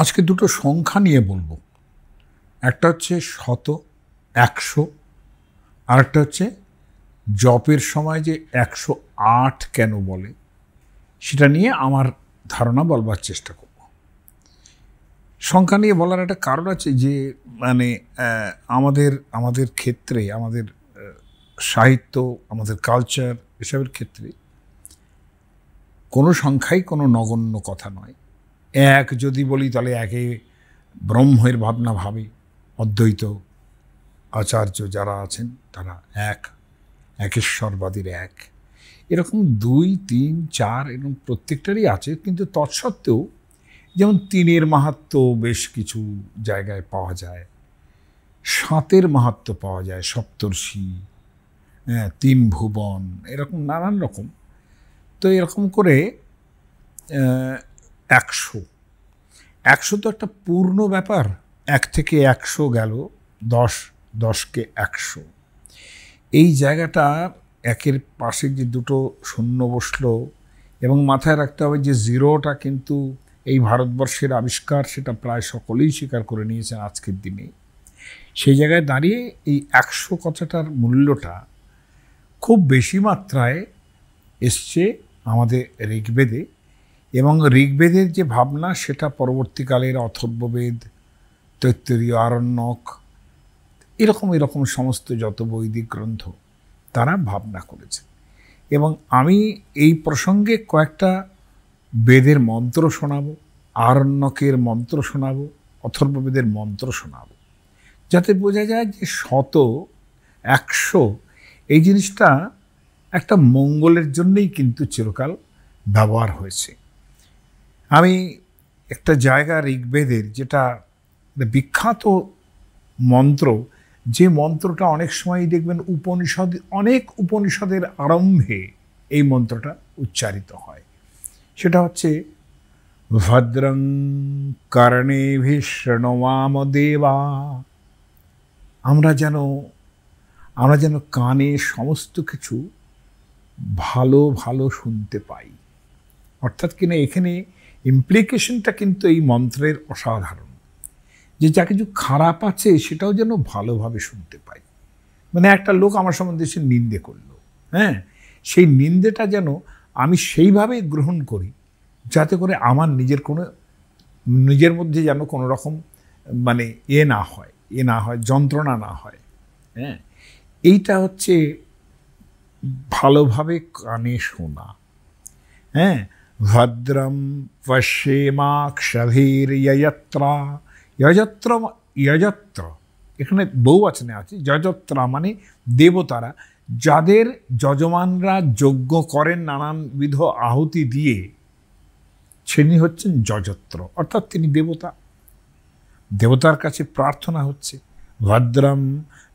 আজকে দুটো সংখ্যা নিয়ে বলব। একটা হচ্ছে শত, একশো আর একটা হচ্ছে জপের সময় যে একশো আট কেন বলে, সেটা নিয়ে আমার ধারণা বলবার চেষ্টা করব। সংখ্যা নিয়ে বলার একটা কারণ আছে যে মানে আমাদের আমাদের ক্ষেত্রে, আমাদের সাহিত্য, আমাদের কালচার এসবের ক্ষেত্রে কোনো সংখ্যাই কোনো নগণ্য কথা নয়। এক যদি বলি, তাহলে একে ব্রহ্মের ভাবনা ভাবে। অদ্বৈত আচার্য যারা আছেন, তারা এক, একেশ্বরবাদীর এক। এরকম দুই, তিন, চার এরকম প্রত্যেকটারই আছে, কিন্তু তৎসত্ত্বেও যেমন তিনের মাহাত্ম বেশ কিছু জায়গায় পাওয়া যায়, সাতের মাহাত্ম পাওয়া যায়, সপ্তর্ষি হ্যাঁ তিন ভুবন, এরকম নানান রকম। তো এরকম করে একশো। একশো তো একটা পূর্ণ ব্যাপার। এক থেকে একশো গেল, দশ, দশকে একশো। এই জায়গাটা একের পাশে যে দুটো শূন্য বসল এবং মাথায় রাখতে হবে যে জিরোটা কিন্তু এই ভারতবর্ষের আবিষ্কার সেটা প্রায় সকলেই স্বীকার করে নিয়েছেন আজকের দিনে। সেই জায়গায় দাঁড়িয়ে এই একশো কথাটার মূল্যটা খুব বেশি মাত্রায় এসছে আমাদের ঋগ্বেদে। এবং ঋগ্বেদের যে ভাবনা, সেটা পরবর্তীকালের অথর্ববেদ, তৈত্তরীয় আরণ্যক, এরকম এরকম সমস্ত যত বৈদিক গ্রন্থ, তারা ভাবনা করেছে। এবং আমি এই প্রসঙ্গে কয়েকটা বেদের মন্ত্র শোনাব, আরণ্যকের মন্ত্র শোনাবো, অথর্ববেদের মন্ত্র শোনাবো, যাতে বোঝা যায় যে শত, একশো, এই জিনিসটা একটা মঙ্গলের জন্যই কিন্তু চিরকাল ব্যবহার হয়েছে। আমি একটা জায়গা ঋগ্বেদের যেটা বিখ্যাত মন্ত্র, যে মন্ত্রটা অনেক সময় দেখবেন উপনিষদ, অনেক উপনিষদের আরম্ভে এই মন্ত্রটা উচ্চারিত হয়। সেটা হচ্ছে, ভদ্রং কর্ণেভি শৃণবাম দেবা। আমরা যেন আমরা যেন কানে সমস্ত কিছু ভালো ভালো শুনতে পাই। অর্থাৎ কিনা এখানে ইমপ্লিকেশনটা কিন্তু এই মন্ত্রের অসাধারণ। যে যা কিছু খারাপ আছে, সেটাও যেন ভালোভাবে শুনতে পাই মানে একটা লোক আমার সম্বন্ধে সে নিন্দে করল হ্যাঁ? সেই নিন্দেটা যেন আমি সেইভাবে গ্রহণ করি, যাতে করে আমার নিজের কোনো, নিজের মধ্যে যেন কোনো রকম মানে এ না হয়, এ না হয়, যন্ত্রণা না হয় হ্যাঁ? এইটা হচ্ছে ভালোভাবে কানে শোনা হ্যাঁ? ভদ্রম পশ্যেমাক্ষভীর যত্রা যজত্র যজত্র এখানে বহু বচনে আছে যজত্রা মানে দেবতারা। যাদের যজমানরা যজ্ঞ করেন নানানবিধ আহুতি দিয়ে, তিনি হচ্ছেন যজত্র, অর্থাৎ তিনি দেবতা। দেবতার কাছে প্রার্থনা হচ্ছে, ভদ্রম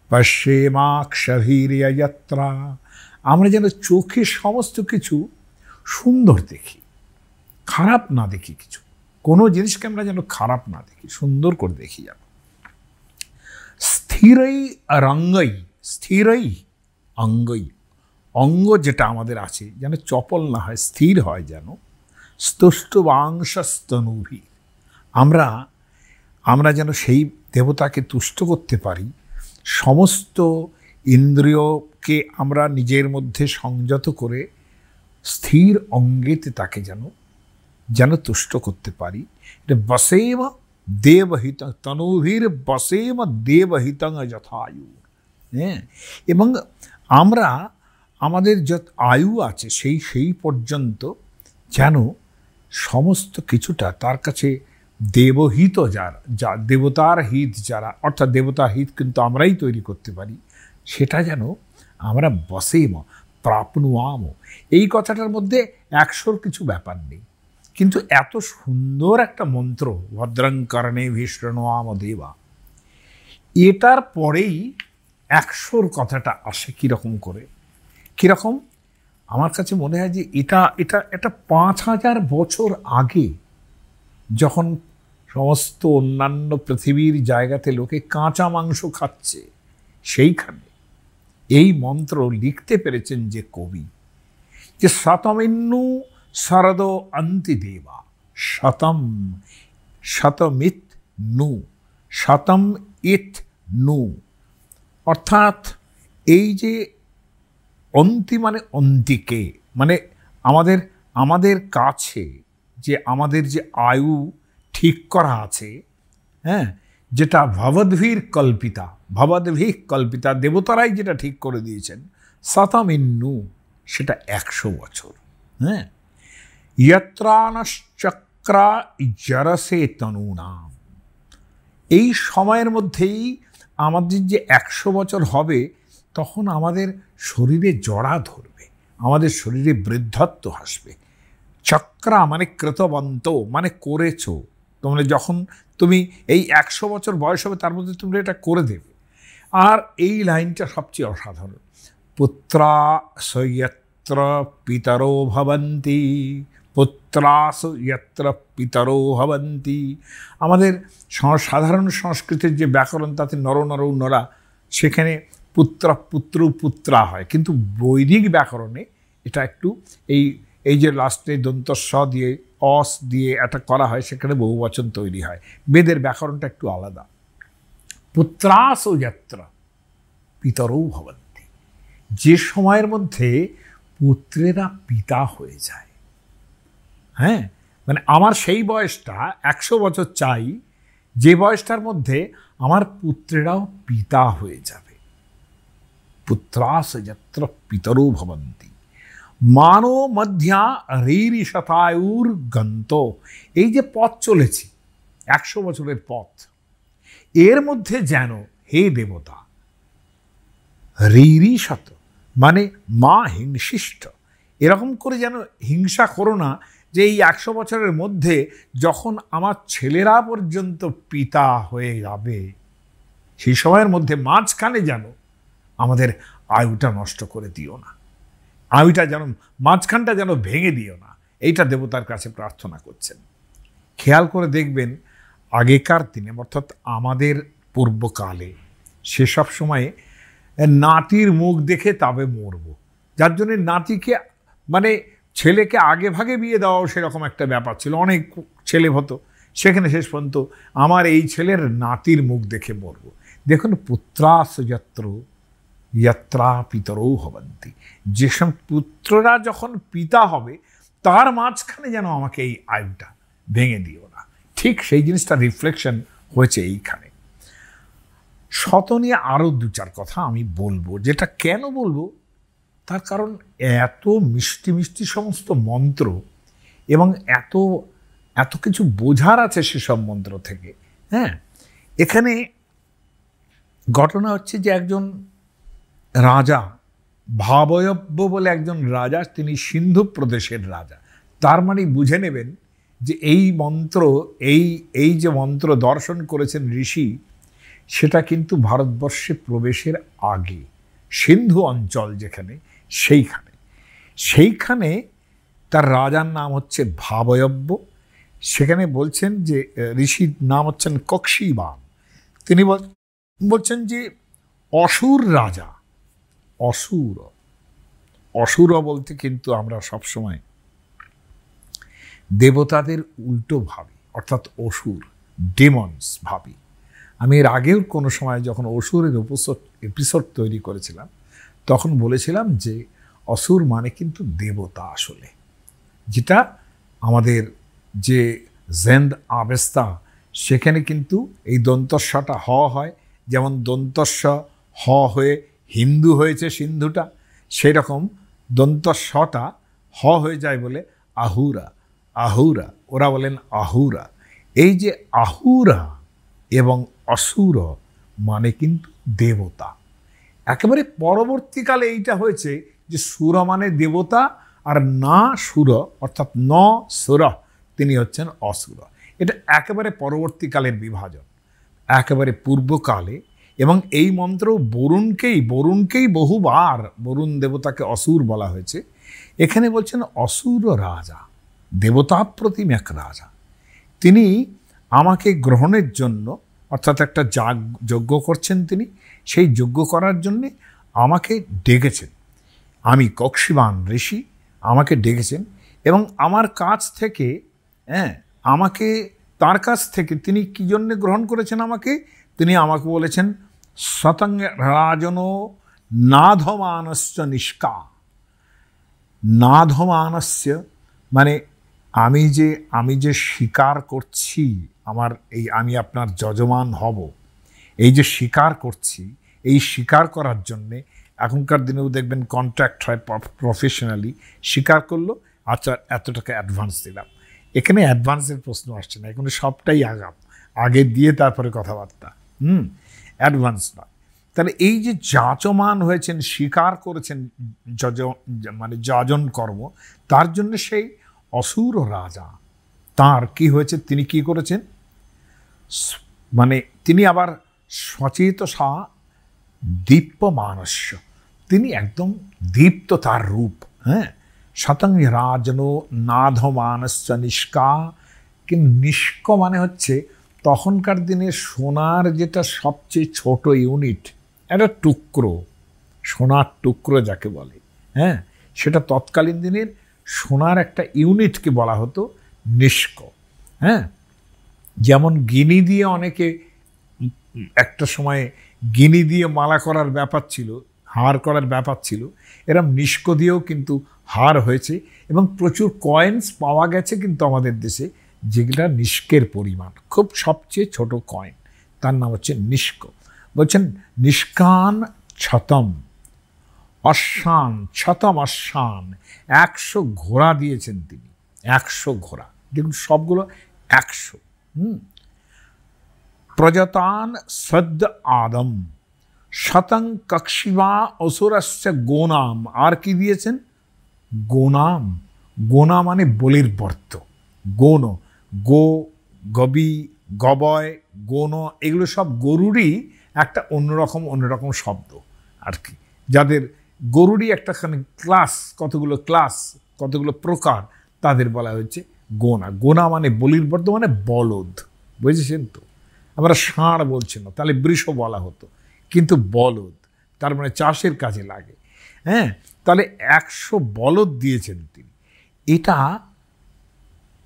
পশ্যেমাক্ষভীর যত্রা আমরা যেন চোখে সমস্ত কিছু সুন্দর দেখি। খারাপ না দেখি কিছু। কোনো জিনিসকে আমরা যেন খারাপ না দেখি, সুন্দর করে দেখি যেন। স্থিরই রঙ্গই, স্থিরই অঙ্গই। অঙ্গ যেটা আমাদের আছে, যেন চপল না হয়, স্থির হয় যেন। স্তুষ্ট স্তুষ্টবাংশস্তনুভি। আমরা আমরা যেন সেই দেবতাকে তুষ্ট করতে পারি, সমস্ত ইন্দ্রিয়কে আমরা নিজের মধ্যে সংযত করে স্থির অঙ্গেতে তাকে যেন যেন তুষ্ট করতে পারি। এটা বসেম দেবহিত, তনুভীর বসেম দেবহিতং যথায়ু। হ্যাঁ? এবং আমরা, আমাদের যত আয়ু আছে সেই সেই পর্যন্ত যেন সমস্ত কিছুটা তার কাছে দেবহিত যারা, যা, দেবতার হিত যারা, অর্থাৎ দেবতার হিত কিন্তু আমরাই তৈরি করতে পারি, সেটা যেন আমরা বসেম, প্রাপনুয়াম। এই কথাটার মধ্যে একশোর কিছু ব্যাপার নেই। কিন্তু এত সুন্দর একটা মন্ত্র ভদ্রঙ্করণে ভীষ্ণাম দেবা এটার পরেই একশোর কথাটা আসে কীরকম করে। কীরকম? আমার কাছে মনে হয় যে এটা এটা এটা পাঁচ হাজার বছর আগে যখন সমস্ত অন্যান্য পৃথিবীর জায়গাতে লোকে কাঁচা মাংস খাচ্ছে, সেইখানে এই মন্ত্র লিখতে পেরেছেন যে কবি, যে শতমিন্নু শরদ অন্তিদেবা, শতম, শতমিত নু, শতম ইত নু। অর্থাৎ এই যে অন্তি মানে অন্তিকে মানে আমাদের আমাদের কাছে যে আমাদের যে আয়ু ঠিক করা আছে হ্যাঁ যেটা ভবদ্ভীর কল্পিতা ভবদ্ভীর কল্পিতা দেবতারাই যেটা ঠিক করে দিয়েছেন শতমিন্নু সেটা একশো বছর হ্যাঁ। ইয়ত্রানশ্চক্রা জরসে তনুনাম এই সময়ের মধ্যেই আমাদের যে একশো বছর হবে, তখন আমাদের শরীরে জড়া ধরবে, আমাদের শরীরে বৃদ্ধত্ব আসবে। চক্রা মানে কৃতবন্ত মানে করেছ। তোমরা যখন তুমি এই একশো বছর বয়স হবে, তার মধ্যে তুমি এটা করে দেবে। আর এই লাইনটা সবচেয়ে অসাধারণ। পুত্রা সৈয়ত্র পিতরো ভবন্তি। পুত্রাস ইয়ত্র পিতরো ভবন্তি আমাদের সাধারণ সংস্কৃতির যে ব্যাকরণ, তাতে নর নর নরা, সেখানে পুত্র পুত্র পুত্রা হয়। কিন্তু বৈদিক ব্যাকরণে এটা একটু এই এই যে লাস্টে দন্তস্ব দিয়ে, অস দিয়ে এটা করা হয়, সেখানে বহু বচন তৈরি হয়। বেদের ব্যাকরণটা একটু আলাদা। পুত্রাস ও যাত্রা পিতরও ভবন্তি। যে সময়ের মধ্যে পুত্রেরা পিতা হয়ে যায় হ্যাঁ? মানে আমার সেই বয়সটা একশো বছর চাই, যে বয়সটার মধ্যে আমার পুত্রেরাও পিতা হয়ে যাবে। পুত্রাস যত্র পিতরও ভবন্তি। মানো মধ্যা রেরি শতায়ুর গন্ত। এই যে পথ চলেছি, একশো বছরের পথ, এর মধ্যে যেন হে দেবতা, রিরি শত মানে মা হিংসিষ্ট এরকম করে যেন হিংসা করো না যে এই একশো বছরের মধ্যে যখন আমার ছেলেরা পর্যন্ত পিতা হয়ে যাবে, সেই সময়ের মধ্যে মাঝখানে যেন আমাদের আয়ুটা নষ্ট করে দিও না। আয়ুটা যেন, মাঝখানটা যেন ভেঙে দিও না। এইটা দেবতার কাছে প্রার্থনা করছেন। খেয়াল করে দেখবেন, আগেকার দিনে, অর্থাৎ আমাদের পূর্বকালে, সেসব সময়ে নাতির মুখ দেখে তবে মরব। যার জন্য নাতিকে মানে ছেলেকে আগে ভাগে বিয়ে দেওয়াও সেরকম একটা ব্যাপার ছিল। অনেক ছেলে হতো। সেখানে শেষ পর্যন্ত আমার এই ছেলের নাতির মুখ দেখে মরব। দেখুন, পুত্রাস যত্র পিতরও হবন্তি যেসব পুত্ররা যখন পিতা হবে, তার মাঝখানে যেন আমাকে এই আয়ুটা ভেঙে দিও না। ঠিক সেই জিনিসটা রিফ্লেকশন হয়েছে এইখানে। শত নিয়ে আরও দু চার কথা আমি বলব, যেটা কেন বলব? তার কারণ এত মিষ্টি মিষ্টি সমস্ত মন্ত্র এবং এত এত কিছু বোঝার আছে সেসব মন্ত্র থেকে হ্যাঁ? এখানে ঘটনা হচ্ছে যে একজন রাজা, ভাবয়ব্য বলে একজন রাজা, তিনি সিন্ধু প্রদেশের রাজা। তার মানে বুঝে নেবেন যে এই মন্ত্র, এই এই যে মন্ত্র দর্শন করেছেন ঋষি, সেটা কিন্তু ভারতবর্ষে প্রবেশের আগে, সিন্ধু অঞ্চল যেখানে সেইখানে। সেইখানে তার রাজার নাম হচ্ছে ভাবয়ব্য। সেখানে বলছেন যে, ঋষির নাম হচ্ছেন কক্ষিবান তিনি বলছেন যে, অসুর রাজা, অসুর। অসুর বলতে কিন্তু আমরা সবসময় দেবতাদের উল্টো ভাবি, অর্থাৎ অসুর ডেমন্স ভাবি। আমি এর আগেও কোনো সময় যখন অসুরের এপিসোড তৈরি করেছিলাম তখন বলেছিলাম যে অসুর মানে কিন্তু দেবতা আসলে। যেটা আমাদের যে জেন্দ আবেস্তা, সেখানে কিন্তু এই দন্তস্বটা হ হয়। যেমন দন্তস্ব হ হয়ে হিন্দু হয়েছে সিন্ধুটা সেই রকম দন্তস্বটা হ হয়ে যায় বলে আহুরা আহুরা, ওরা বলেন আহুরা। এই যে আহুরা এবং অসুর মানে কিন্তু দেবতা। একেবারে পরবর্তীকালে এইটা হয়েছে যে সুর মানে দেবতা আর না সুর, অর্থাৎ ন সুর, তিনি হচ্ছেন অসুর। এটা একেবারে পরবর্তীকালের বিভাজন, একেবারে পূর্বকালে এবং এই মন্ত্র বরুণকেই বরুণকেই বহুবার বরুণ দেবতাকে অসুর বলা হয়েছে। এখানে বলছেন অসুর রাজা, দেবতা প্রতিম এক রাজা। তিনি আমাকে গ্রহণের জন্য অর্থাৎ একটা যাগ, যজ্ঞ করছেন তিনি সেই যজ্ঞ করার জন্যে আমাকে ডেকেছেন। আমি কক্ষিবান ঋষি আমাকে ডেকেছেন এবং আমার কাছ থেকে হ্যাঁ আমাকে তার কাছ থেকে তিনি কি জন্যে গ্রহণ করেছেন আমাকে? তিনি আমাকে বলেছেন শতং রাজন নাধমানস্য নিষ্কা। নাধমানস্য মানে আমি যে আমি যে স্বীকার করছি, আমার এই, আমি আপনার যজমান হব। এই যে স্বীকার করছি, এই স্বীকার করার জন্যে এখনকার দিনেও দেখবেন কন্ট্রাক্ট হয় প্রফেশনালি স্বীকার করল আচ্ছা এত টাকা অ্যাডভান্স দিলাম। এখানে অ্যাডভান্সের প্রশ্ন আসছে না, এখানে সবটাই আগাম। আগে দিয়ে তারপরে কথাবার্তা। হুম অ্যাডভান্স নয়। তাহলে এই যে যাচমান হয়েছেন স্বীকার করেছেন যজ মানে যাজন কর্ম, তার জন্য সেই অসুর রাজা, তার কি হয়েছে, তিনি কি করেছেন? মানে তিনি আবার সচেত সা দীপ্য মানস্য তিনি একদম দীপ্ত তার রূপ হ্যাঁ? শতং রাজন নাধ মানস্য নিষ্কা। কিন্তু নিষ্ক মানে হচ্ছে তখনকার দিনে সোনার যেটা সবচেয়ে ছোট ইউনিট, একটা টুকরো, সোনার টুকরো যাকে বলে হ্যাঁ? সেটা তৎকালীন দিনের সোনার একটা ইউনিটকে বলা হতো নিষ্ক হ্যাঁ? যেমন গিনি দিয়ে অনেকে একটা সময় গিনি দিয়ে মালা করার ব্যাপার ছিল, হার করার ব্যাপার ছিল, এরম নিষ্ক দিয়েও কিন্তু হার হয়েছে এবং প্রচুর কয়েন্স পাওয়া গেছে কিন্তু আমাদের দেশে যেগুলা নিষ্কের পরিমাণ, খুব সবচেয়ে ছোট কয়েন তার নাম হচ্ছে নিষ্ক। বলছেন, নিষ্কান ছতম, অশ্বান ছতম অশ্বান, একশো ঘোড়া দিয়েছেন তিনি, একশো ঘোড়া, দেখুন সবগুলো একশো, হুম? প্রজতান সদ্য আদম শতং কক্ষিমা অসুরস্য গোনাম আর কি দিয়েছেন গোনাম গোনা মানে বলির বর্ত গৌন গো গবি গবয় গৌন এগুলো সব গরুরই একটা অন্যরকম অন্যরকম শব্দ আর কি। যাদের গরুরই একটাখানে ক্লাস, কতগুলো ক্লাস, কতগুলো প্রকার, তাদের বলা হচ্ছে গোনা। গোনা মানে বলির বর্ত মানে বলদ। বুঝেছেন তো? আমরা ষাঁড় বলছি না তাহলে বৃষ বলা হতো। কিন্তু বলদ, তার মানে চাষের কাজে লাগে। হ্যাঁ? তাহলে একশো বলদ দিয়েছেন তিনি। এটা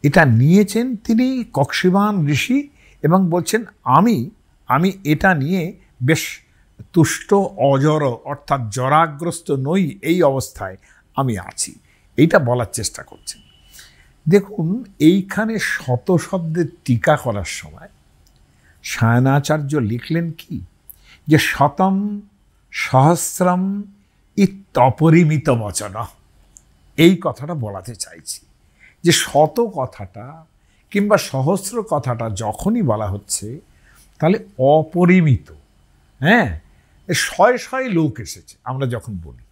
এটা নিয়েছেন তিনি কক্ষিবান ঋষি এবং বলছেন, আমি আমি এটা নিয়ে বেশ তুষ্ট, অজর, অর্থাৎ জরাগ্রস্ত নই, এই অবস্থায় আমি আছি। এইটা বলার চেষ্টা করছেন। দেখুন, এইখানে শত শব্দের টিকা করার সময় সায়নাচার্য লিখলেন কি? যে শতম সহস্রম ইত্যপরিমিত বচন। এই কথাটা বলাতে চাইছি। যে শত কথাটা কিংবা সহস্র কথাটা যখনই বলা হচ্ছে, তাহলে অপরিমিত। হ্যাঁ? শয়ে শয়ে লোক এসেছে, আমরা যখন বলি।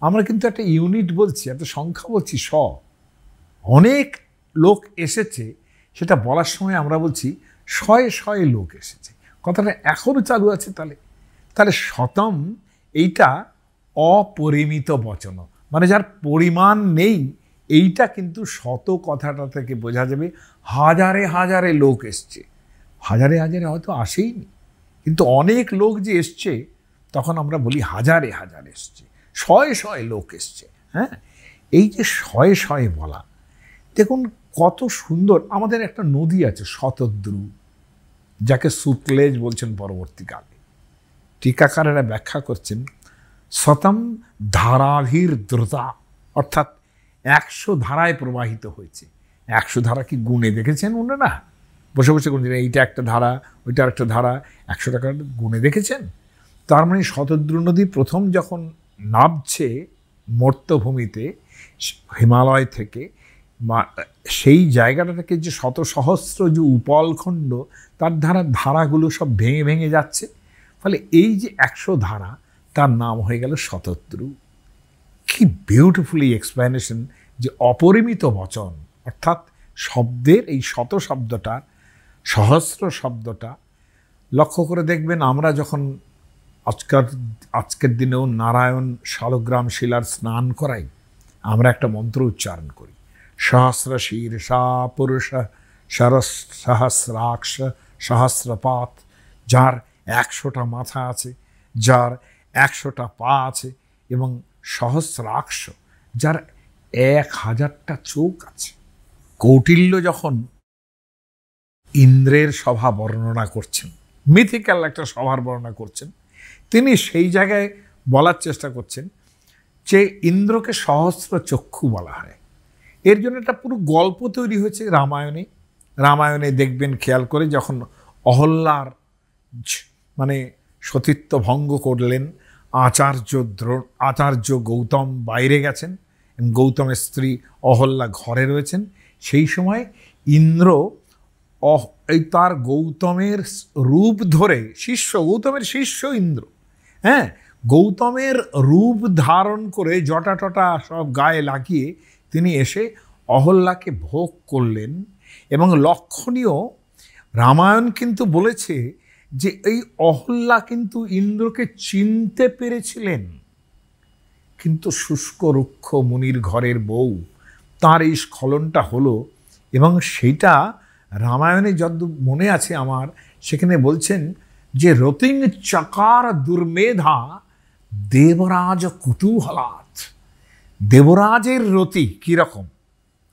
আমরা কিন্তু একটা ইউনিট বলছি, একটা সংখ্যা বলছি স অনেক লোক এসেছে, সেটা বলার সময় আমরা বলছি শয়ে শয়ে লোক এসেছে। কথাটা এখনও চালু আছে তাহলে। তাহলে শতম, এইটা অপরিমিত বচন। মানে যার পরিমাণ নেই, এইটা কিন্তু শত কথাটা থেকে বোঝা যাবে, হাজারে হাজারে লোক এসছে। হাজারে হাজারে হয়তো আসেইনি। কিন্তু অনেক লোক যে এসছে, তখন আমরা বলি হাজারে হাজার এসছে। শয়ে শয়ে লোক এসছে হ্যাঁ? এই যে শয়ে শয়ে বলা, দেখুন কত সুন্দর। আমাদের একটা নদী আছে শতদ্রু, যাকে সুতলেজ বলছেন পরবর্তীকালে। টিকাকারেরা ব্যাখ্যা করছেন শতম ধারাভীর দ্রুতা, অর্থাৎ একশো ধারায় প্রবাহিত হয়েছে। একশো ধারা কি গুণে দেখেছেন না? বসে বসে গুনে এইটা একটা ধারা, ওইটা একটা ধারা, একশো টাকার গুণে দেখেছেন? তার মানে শতদ্রু নদী প্রথম যখন নামছে মর্তভূমিতে, হিমালয় থেকে সেই জায়গাটা থেকে যে শত সহস্র যে উপলখণ্ড তার ধারা, ধারাগুলো সব ভেঙে ভেঙে যাচ্ছে। ফলে এই যে একশো ধারা, তার নাম হয়ে গেল শতদ্রু। কি বিউটিফুলি এক্সপ্লেনেশন যে অপরিমিত বচন, অর্থাৎ শব্দের এই শত শব্দটা, সহস্র শব্দটা, লক্ষ্য করে দেখবেন আমরা যখন আজকাল আজকের দিনেও নারায়ণ শালগ্রাম শিলার স্নান করাই, আমরা একটা মন্ত্র উচ্চারণ করি। শীর্ষা পুরুষ সরস সহস্রাক্ষ সহস্রপাত, যার একশোটা মাথা আছে, যার একশোটা পা আছে এবং সহস্রাক্ষ, যার এক হাজারটা চোখ আছে। কৌটিল্য যখন ইন্দ্রের সভা বর্ণনা করছেন মিথিক্যাল একটা সভার বর্ণনা করছেন, তিনি সেই জায়গায় বলার চেষ্টা করছেন যে ইন্দ্রকে সহস্র চক্ষু বলা হয়। এর জন্য একটা পুরো গল্প তৈরি হয়েছে রামায়ণে। রামায়ণে দেখবেন, খেয়াল করে যখন অহল্লার মানে সতীত্ব ভঙ্গ করলেন, আচার্য দ্রো, আচার্য গৌতম বাইরে গেছেন, গৌতমের স্ত্রী অহল্লা ঘরে রয়েছেন, সেই সময় ইন্দ্র এই তার গৌতমের রূপ ধরে, শিষ্য, গৌতমের শিষ্য ইন্দ্র হ্যাঁ? গৌতমের রূপ ধারণ করে জটা টটা সব গায়ে লাগিয়ে তিনি এসে অহল্লাকে ভোগ করলেন এবং লক্ষণীয় রামায়ণ কিন্তু বলেছে যে এই অহল্লা কিন্তু ইন্দ্রকে চিনতে পেরেছিলেন। কিন্তু শুষ্ক, রুক্ষ মুনির ঘরের বউ তার এই স্খলনটা হলো এবং সেইটা রামায়ণে যত মনে আছে আমার, সেখানে বলছেন যে রতিং চকার দুর্মেধা দেবরাজ কুতূহলাত দেবরাজের রতি কীরকম?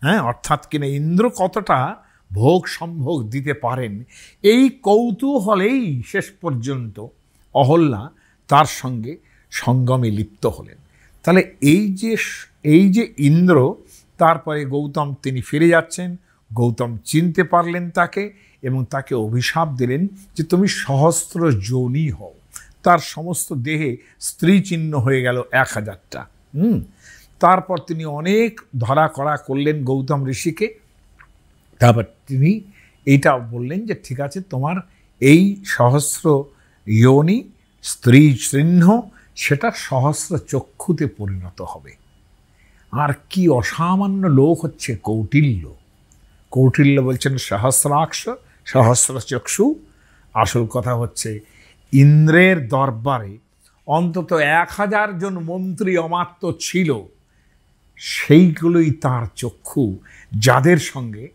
হ্যাঁ অর্থাৎ কিনা ইন্দ্র কতটা ভোগ সম্ভোগ দিতে পারেন? এই কৌতূহলেই শেষ পর্যন্ত অহল্লা তার সঙ্গে সঙ্গমে লিপ্ত হলেন। তাহলে এই যে এই যে ইন্দ্র, তারপরে গৌতম তিনি ফিরে যাচ্ছেন, গৌতম চিনতে পারলেন তাকে এবং তাকে অভিশাপ দিলেন যে তুমি সহস্র যোনি হও। তার সমস্ত দেহে স্ত্রী চিহ্ন হয়ে গেল এক হাজারটা। হুম? তারপর তিনি অনেক ধরা করা করলেন গৌতম ঋষিকে। তারপর তিনি এইটা বললেন যে, ঠিক আছে, তোমার এই সহস্র ইয়নি স্ত্রী চিহ্ন সেটা সহস্র চক্ষুতে পরিণত হবে। আর কি অসামান্য লোক হচ্ছে কৌটিল্য। কৌটিল্য বলছেন সহস্রাক্ষ, সহস্র চক্ষু। আসল কথা হচ্ছে, ইন্দ্রের দরবারে অন্তত এক হাজার জন মন্ত্রী অমাত্য ছিল। সেইগুলোই তার চক্ষু। যাদের সঙ্গে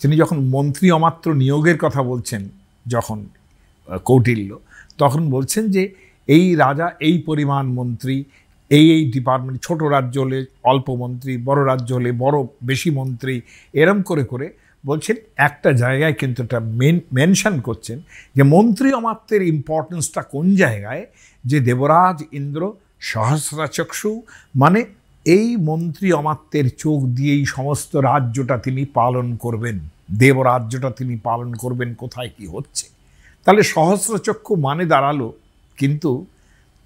তিনি যখন মন্ত্রী অমাত্র নিয়োগের কথা বলছেন, যখন কৌটিল্য, তখন বলছেন যে, এই রাজা, এই পরিমাণ মন্ত্রী, এই এই ডিপার্টমেন্ট ছোট রাজ্য হলে অল্প মন্ত্রী, বড় রাজ্য হলে বড়, বেশি মন্ত্রী, এরম করে করে বলছেন, একটা জায়গায় কিন্তু এটা মেন মেনশন করছেন যে, মন্ত্রী অমাত্যের ইম্পর্টেন্সটা কোন জায়গায়? যে দেবরাজ, ইন্দ্র, সহস্রাচক্ষু মানে এই মন্ত্রী অমাত্যের চোখ দিয়েই সমস্ত রাজ্যটা তিনি পালন করবেন। দেবরাজ্যটা তিনি পালন করবেন, কোথায় কি হচ্ছে? তাহলে সহস্রচক্ষু মানে দাঁড়াল, কিন্তু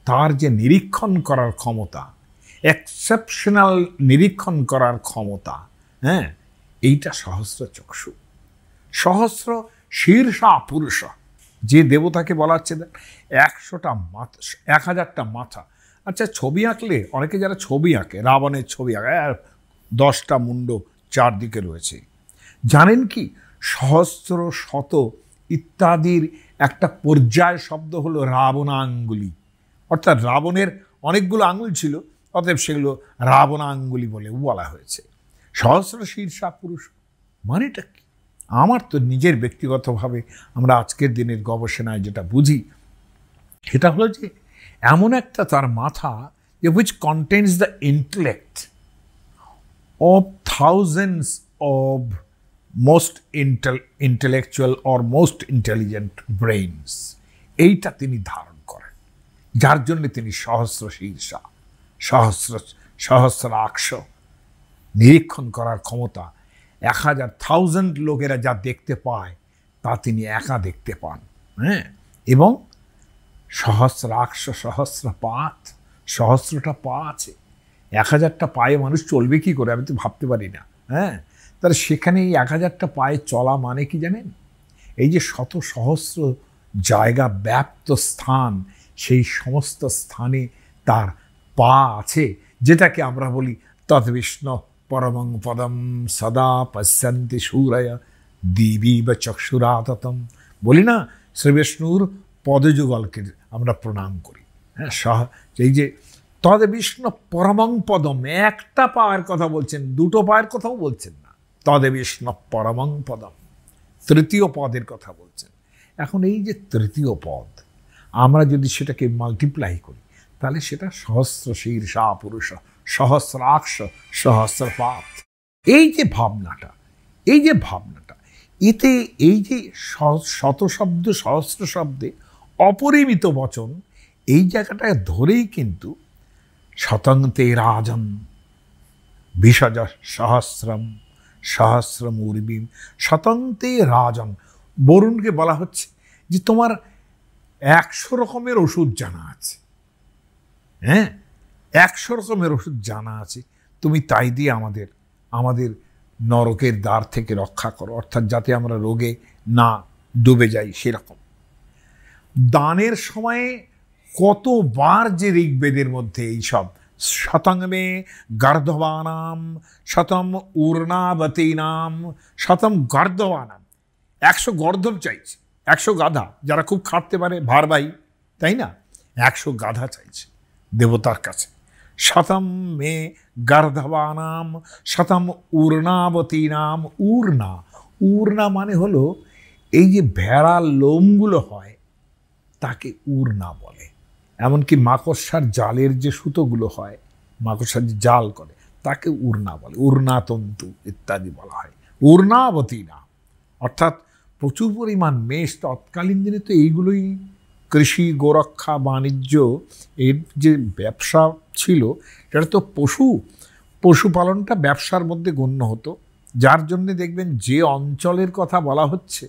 তার যে নিরীক্ষণ করার ক্ষমতা এক্সেপশনাল নিরীক্ষণ করার ক্ষমতা হ্যাঁ এইটা সহস্র চক্ষু। সহস্র শীর্ষা পুরুষ, যে দেবতাকে বলা হচ্ছে একশোটা মাথা, এক হাজারটা মাথা আচ্ছা ছবি আঁকলে, অনেকে যারা ছবি আঁকে, রাবণের ছবি আঁকে দশটা মুন্ড চারদিকে রয়েছে। জানেন কি, সহস্র শত ইত্যাদির একটা পর্যায় শব্দ হলো রাবণাঙ্গুলি। অর্থাৎ রাবণের অনেকগুলো আঙুল ছিল, অতএব সেগুলো রাবণাঙ্গুলি বলে বলা হয়েছে। সহস্র শীর্ষা পুরুষ, মানেটা কি? আমার তো নিজের ব্যক্তিগতভাবে আমরা আজকের দিনের গবেষণায় যেটা বুঝি, সেটা হলো যে এমন একটা তার মাথা, যে which contains the intellect of thousands of most intel intellectual or most intelligent brains এইটা তিনি ধারণ করেন। যার জন্য তিনি সহস্র শীর্ষা, সহস্র সহস্রাক্ষ নিরীক্ষণ করার ক্ষমতা, এক হাজার থাউজেন্ড লোকেরা যা দেখতে পায়, তা তিনি একা দেখতে পান। হ্যাঁ? এবং সহস্রাক্ষ সহস্র পাত, সহস্রটা পা আছে এক হাজারটা পায়ে মানুষ চলবে কি করে? আমি তো ভাবতে পারি না হ্যাঁ? তাহলে সেখানে এই এক হাজারটা পায়ে চলা মানে কি জানেন? এই যে শত সহস্র জায়গা, ব্যাপ্ত স্থান, সেই সমস্ত স্থানে তার পা আছে, যেটাকে আমরা বলি তৎবিষ্ণু পরমং পদম সদা পশ্যন্তি সুরয় বা চক্ষুরাততম। বলি না, শ্রীবিষ্ণুর পদযুগলকে আমরা প্রণাম করি। হ্যাঁ সহ এই যে তদ বিষ্ণু পরমং পদম, একটা পায়ের কথা বলছেন, দুটো পায়ের কথাও বলছেন না। তদে বিষ্ণু পরমং পদম, তৃতীয় পদের কথা বলছেন। এখন এই যে তৃতীয় পদ, আমরা যদি সেটাকে মাল্টিপ্লাই করি, তাহলে সেটা সহস্র শীর্ষা পুরুষ সহস্রাক্ষ সহস্রপাত এই যে ভাবনাটা, এই যে ভাবনাটা, এতে এই যে শত শব্দ, সহস্র শব্দে অপরিমিত বচন, এই জায়গাটায় ধরেই কিন্তু শতন্তে রাজন বিশজ সহস্রম সহস্রম উর্বিম, শতন্তে রাজন বরুণকে বলা হচ্ছে যে তোমার একশো রকমের ওষুধ জানা আছে। হ্যাঁ? একশো রকমের ওষুধ জানা আছে। তুমি তাই দিয়ে আমাদের আমাদের নরকের দ্বার থেকে রক্ষা করো। অর্থাৎ যাতে আমরা রোগে না ডুবে যাই সেরকম। দানের সময়ে কতবার যে ঋগ্বেদের মধ্যে এইসব শতঙ্গমে গার্ধবানাম, শতম নাম শতম গার্ধবানাম। একশো গর্ধব চাইছে, একশো গাধা, যারা খুব খাটতে পারে, ভারবাহী, তাই না? একশো গাধা চাইছে দেবতার কাছে। শতম মে গার্ধবানাম, শতম উর্ণাবতী নাম উর্ণা। উর্ণা মানে হলো এই যে ভেড়ার লোমগুলো হয় তাকে উর্ণা বলে। এমনকি মাকড়সার জালের যে সুতোগুলো হয়, মাকড়সার যে জাল করে, তাকে উর্ণা বলে। উর্ণাতন্তু ইত্যাদি বলা হয়। উর্ণাবতী নাম অর্থাৎ প্রচুর পরিমাণ মেষ তৎকালীন দিনে তো এইগুলোই কৃষি, গোরক্ষা, বাণিজ্য, এর যে ব্যবসা ছিল, সেটা তো পশু, পশুপালনটা ব্যবসার মধ্যে গণ্য হতো। যার জন্যে দেখবেন যে অঞ্চলের কথা বলা হচ্ছে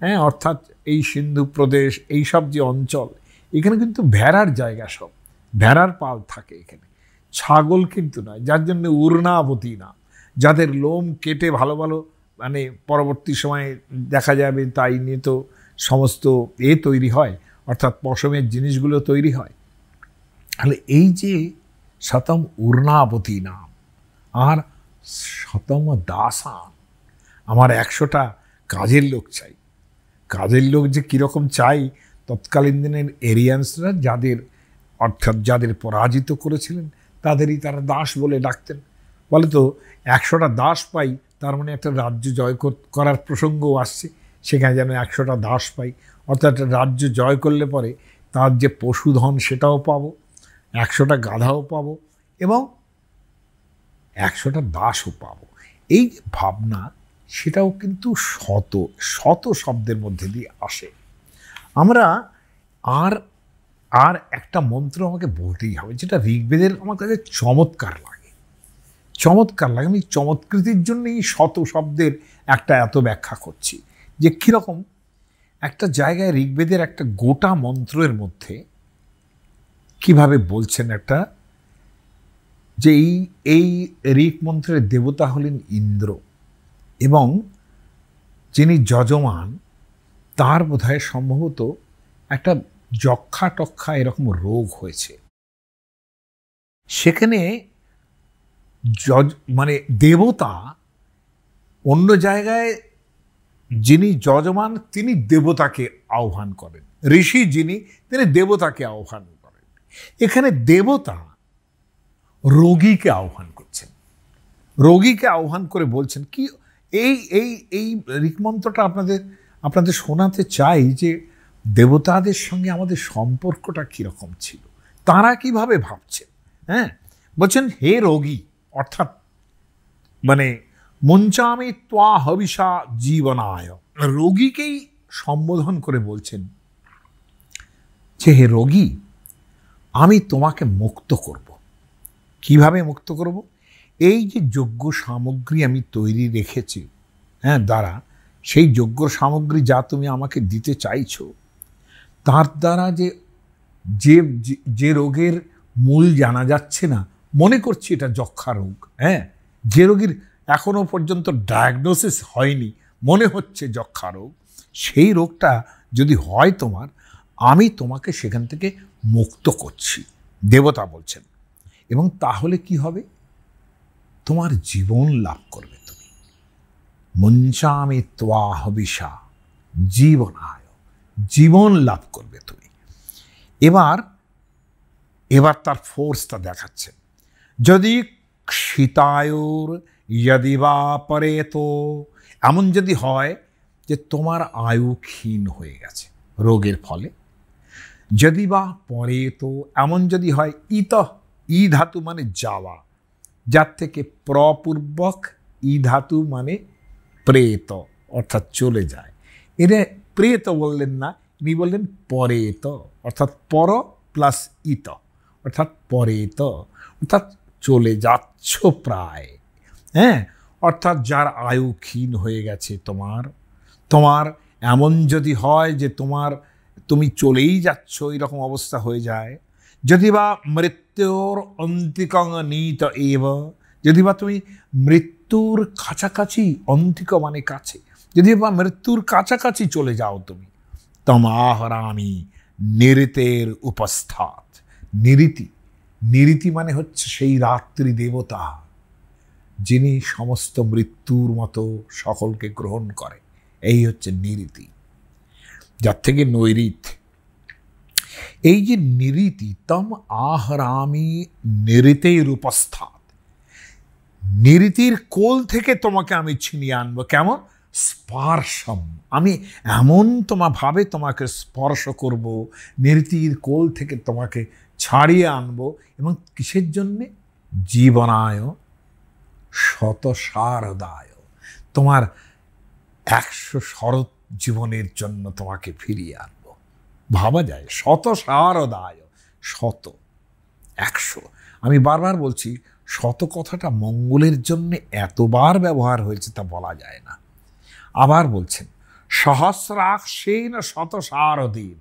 হ্যাঁ অর্থাৎ এই সিন্ধু প্রদেশ, এই সব যে অঞ্চল, এখানে কিন্তু ভেড়ার জায়গা সব। ভেড়ার পাল থাকে এখানে। ছাগল কিন্তু নয়, যার জন্য উর্ণাবতী না। যাদের লোম কেটে ভালো ভালো মানে পরবর্তী সময়ে দেখা যাবে তাই নিয়ে তো সমস্ত এ তৈরি হয়, অর্থাৎ পশমের জিনিসগুলো তৈরি হয়। তাহলে এই যে শতম উর্ণাবতী নাম, আর শতম দাসান, আমার একশোটা কাজের লোক চাই। কাজের লোক যে কীরকম চাই তৎকালীন দিনের এরিয়ান্সরা যাদের, অর্থাৎ যাদের পরাজিত করেছিলেন, তাদেরই তারা দাস বলে ডাকতেন। বলে তো একশোটা দাস পাই, তার মানে একটা রাজ্য জয় করার প্রসঙ্গও আসছে, সেখানে যেন একশোটা দাস পাই। অর্থাৎ রাজ্য জয় করলে পরে তার যে পশুধন সেটাও পাবো, একশোটা গাধাও পাবো এবং একশোটা দাসও পাবো। এই ভাবনা সেটাও কিন্তু শত শত শব্দের মধ্যে দিয়ে আসে। আমরা আর আর একটা মন্ত্র আমাকে বলতেই হবে, যেটা ঋগ্বেদের আমার কাছে চমৎকার লাগে। চমৎকার লাগে, আমি চমৎকৃতির জন্যই শত শব্দের একটা এত ব্যাখ্যা করছি যে কীরকম একটা জায়গায় ঋগ্বেদের একটা গোটা মন্ত্রের মধ্যে কীভাবে বলছেন একটা যে এই এই ঋক মন্ত্রের দেবতা হলেন ইন্দ্র। এবং যিনি যজমান, তার বোধহয় সম্ভবত একটা যক্ষা টক্ষা এরকম রোগ হয়েছে। সেখানে যজ মানে দেবতা অন্য জায়গায় যিনি যজমান, তিনি দেবতাকে আহ্বান করেন। ঋষি যিনি, তিনি দেবতাকে আহ্বান করেন। এখানে দেবতা রোগীকে আহ্বান করছেন। রোগীকে আহ্বান করে বলছেন, কি এই এই এই ঋকমন্ত্রটা আপনাদের আপনাদের শোনাতে চাই যে দেবতাদের সঙ্গে আমাদের সম্পর্কটা কীরকম ছিল। তারা কীভাবে ভাবছেন হ্যাঁ? বলছেন, হে রোগী, অর্থাৎ মানে মঞ্চামে ত্বা হবিষা জীবনায়। রোগীকেই সম্বোধন করে বলছেন যে, হে রোগী, আমি তোমাকে মুক্ত করব। কীভাবে মুক্ত করব? এই যে যোগ্য সামগ্রী আমি তৈরি রেখেছি হ্যাঁ দ্বারা, সেই যোগ্য সামগ্রী যা তুমি আমাকে দিতে চাইছো, তার দ্বারা যে যে যে রোগের মূল জানা যাচ্ছে না, মনে করছি এটা যক্ষা রোগ হ্যাঁ যে রোগীর এখনও পর্যন্ত ডায়াগনোসিস হয়নি, মনে হচ্ছে যক্ষা রোগ, সেই রোগটা যদি হয় তোমার, আমি তোমাকে সেখান থেকে মুক্ত করছি, দেবতা বলছেন। এবং তাহলে কি হবে? তোমার জীবন লাভ করবে তুমি। মুঞ্চামি তোয়া হবিষা, জীবনায় জীবন লাভ করবে তুমি। এবার এবার তার ফোর্সটা দেখাচ্ছে। যদি ক্ষিতায়ুর যদি বা পরে তো, এমন যদি হয় যে তোমার আয়ু ক্ষীণ হয়ে গেছে রোগের ফলে। যদি বা পরে তো, এমন যদি হয়, ইত, ই ধাতু মানে যাওয়া। যার থেকে প্রপূর্বক ই ধাতু মানে প্রেত, অর্থাৎ চলে যায়। এটা প্রেত বললেন না, ইনি বললেন পরে তো অর্থাৎ পর প্লাস ইত, অর্থাৎ পরে তো অর্থাৎ চলে যাচ্ছ প্রায়। হ্যাঁ অর্থাৎ যার আয়ু ক্ষীণ হয়ে গেছে তোমার তোমার এমন যদি হয় যে তোমার, তুমি চলেই যাচ্ছ, এরকম অবস্থা হয়ে যায়। যদি বা মৃত্যুর অন্তিকং নীত এব যদি বা তুমি মৃত্যুর কাছাকাছি অন্তিক মানে কাছে যদি বা মৃত্যুর কাছাকাছি চলে যাও তুমি তমাহরামি নিরিতের উপস্থাত নিরীতি নিরীতি মানে হচ্ছে সেই রাত্রি দেবতা যিনি সমস্ত মৃত্যুর মতো সকলকে গ্রহণ করে এই হচ্ছে নিরীতি যার থেকে নৈরিত এই যে নিরীতি, তম আহরামি নিরিতের উপস্থাত নিরীতির কোল থেকে তোমাকে আমি ছিনিয়ে আনব। কেমন? স্পার্শম। আমি এমন তোমা ভাবে তোমাকে স্পর্শ করব, নিরীতির কোল থেকে তোমাকে ছাড়িয়ে আনব এবং কিসের জন্যে? জীবনায় শত সারদায় তোমার একশো শরৎ জীবনের জন্য তোমাকে ফিরিয়ে আনব। ভাবা যায়, শত সারদায়, শত, একশো। আমি বারবার বলছি, শত কথাটা মঙ্গলের জন্য এতবার ব্যবহার হয়েছে তা বলা যায় না। আবার বলছেন সহস্রাক্ষেন শত সারদিন,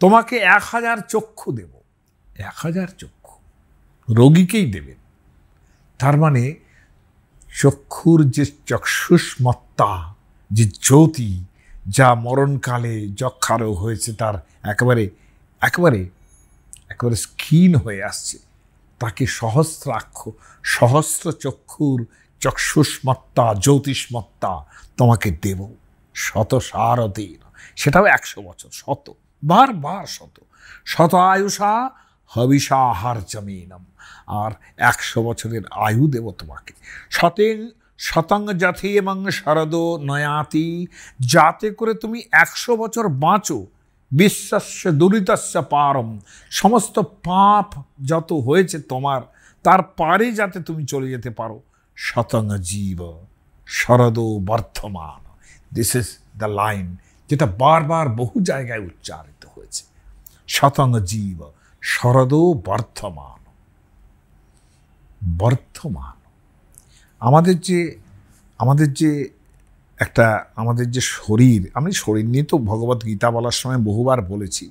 তোমাকে এক হাজার চক্ষু দেব। এক হাজার চক্ষু, রোগীকেই দেবেন তার মানে চক্ষুর যে চক্ষুষ্মত্তা, যে জ্যোতি যা মরণকালে যক্ষারও হয়েছে তার একেবারে একেবারে একেবারে স্কিন হয়ে আসছে। তাকে সহস্রাক্ষ, সহস্র চক্ষুর চক্ষুষ্মত্তা, জ্যোতিষ্মত্তা তোমাকে দেব। শত সারদিন সেটাও একশো বছর, শত বারবার শত শত। আয়ুষা হবিষা হার জমিনম, আর একশো বছরের আয়ু দেব তোমাকে। শতেং শতং জাথি এবং শরদ নয়াতি। যাতে করে তুমি একশো বছর বাঁচো, বিশ্বাস্য দুরিতস্য পারম। সমস্ত পাপ যত হয়েছে তোমার, তার পারে যাতে তুমি চলে যেতে পারো। শতং জীব, শরদ বর্ধমান। দিস ইজ দ্য লাইন যেটা বারবার বহু জায়গায় উচ্চারিত হয়েছে। শতং জীব, শরদ বর্ধমান। বর্ধমান। আমাদের যে আমাদের যে একটা, আমাদের যে শরীর, আমি শরীর নিয়ে তো ভগবত গীতা বলার সময় বহুবার বলেছি,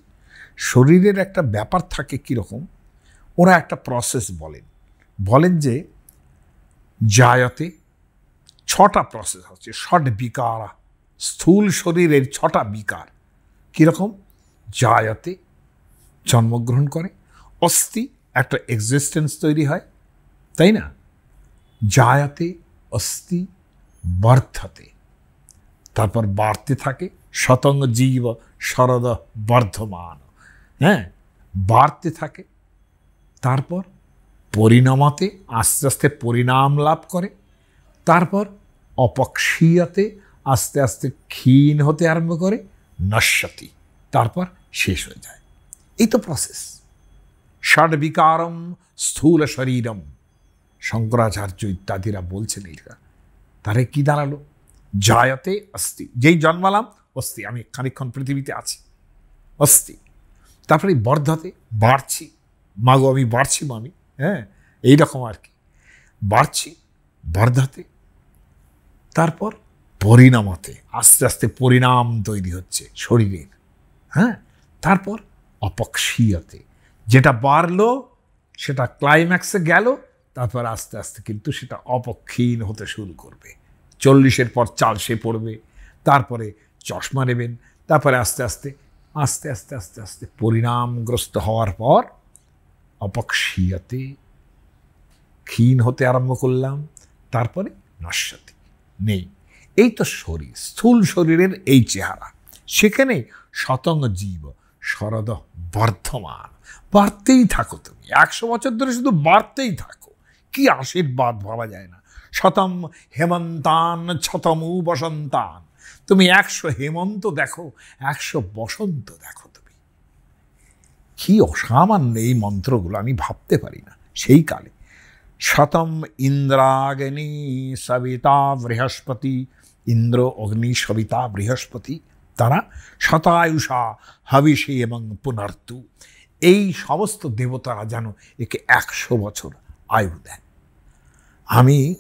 শরীরের একটা ব্যাপার থাকে কীরকম, ওরা একটা প্রসেস বলেন। বলেন যে, জায়তে ছটা প্রসেস হচ্ছে, ষট বিকার, স্থূল শরীরের ছটা বিকার। কীরকম? জায়তে জন্মগ্রহণ করে, অস্থি একটা এক্সিস্টেন্স তৈরি হয়, তাই না? জায়াতে, অস্থি, বর্ধতে। তারপর বাড়তে থাকে শতঙ্গ জীব শরদ বর্ধমান। হ্যাঁ বাড়তে থাকে। তারপর পরিণামতে, আস্তে আস্তে পরিণাম লাভ করে। তারপর অপক্ষীয়তে, আস্তে আস্তে ক্ষীণ হতে আরম্ভ করে, নশ্বতী। তারপর শেষ হয়ে যায়। এই তো প্রসেস ষড়বিকারম স্থূল শরীরম শঙ্করাচার্য ইত্যাদিরা বলছেন এইটা। তারে কি দাঁড়াল? জায়তে অস্থি যেই জন্মালাম অস্থি আমি খানিক্ষণ পৃথিবীতে আছি। অস্থি তারপরে বর্ধতে বাড়ছি। মাগো, আমি বাড়ছি মামি। হ্যাঁ এইরকম আর কি। বাড়ছি বর্ধাতে। তারপর পরিণামতে। আস্তে আস্তে পরিণাম তৈরি হচ্ছে শরীরের। হ্যাঁ তারপর অপক্ষীয়তে। যেটা বাড়লো, সেটা ক্লাইম্যাক্সে গেল তারপর আস্তে আস্তে কিন্তু সেটা অপক্ষীণ হতে শুরু করবে। চল্লিশের পর চালসে পড়বে, তারপরে চশমা নেবেন, তারপরে আস্তে আস্তে আস্তে আস্তে আস্তে আস্তে পরিণামগ্রস্ত হওয়ার পর অপক্ষীয়তে ক্ষীণ হতে আরম্ভ করলাম, তারপরে নশ্বতী। নেই। এই তো শরীর, স্থূল শরীরের এই চেহারা। সেখানে শতঙ্গ জীব শরদ বর্ধমান বাড়তেই থাকো তুমি। একশো বছর ধরে শুধু বাড়তেই থাকো। কি আশীর্বাদ ভাবা যায় না। শতম হেমন্তান, ছতমু বসন্তান। তুমি একশো হেমন্ত দেখো, একশো বসন্ত দেখো তুমি। কি অসামান্য এই মন্ত্রগুলো, আমি ভাবতে পারি না। সেই কালে শতম ইন্দ্রাগণী সবিতা বৃহস্পতি, ইন্দ্র অগ্নি সবিতা বৃহস্পতি, তারা শতায়ুষা, হবিষে এবং পুনর্তু। এই সমস্ত দেবতারা যেন একে একশো বছর আয়ু দেন। আমি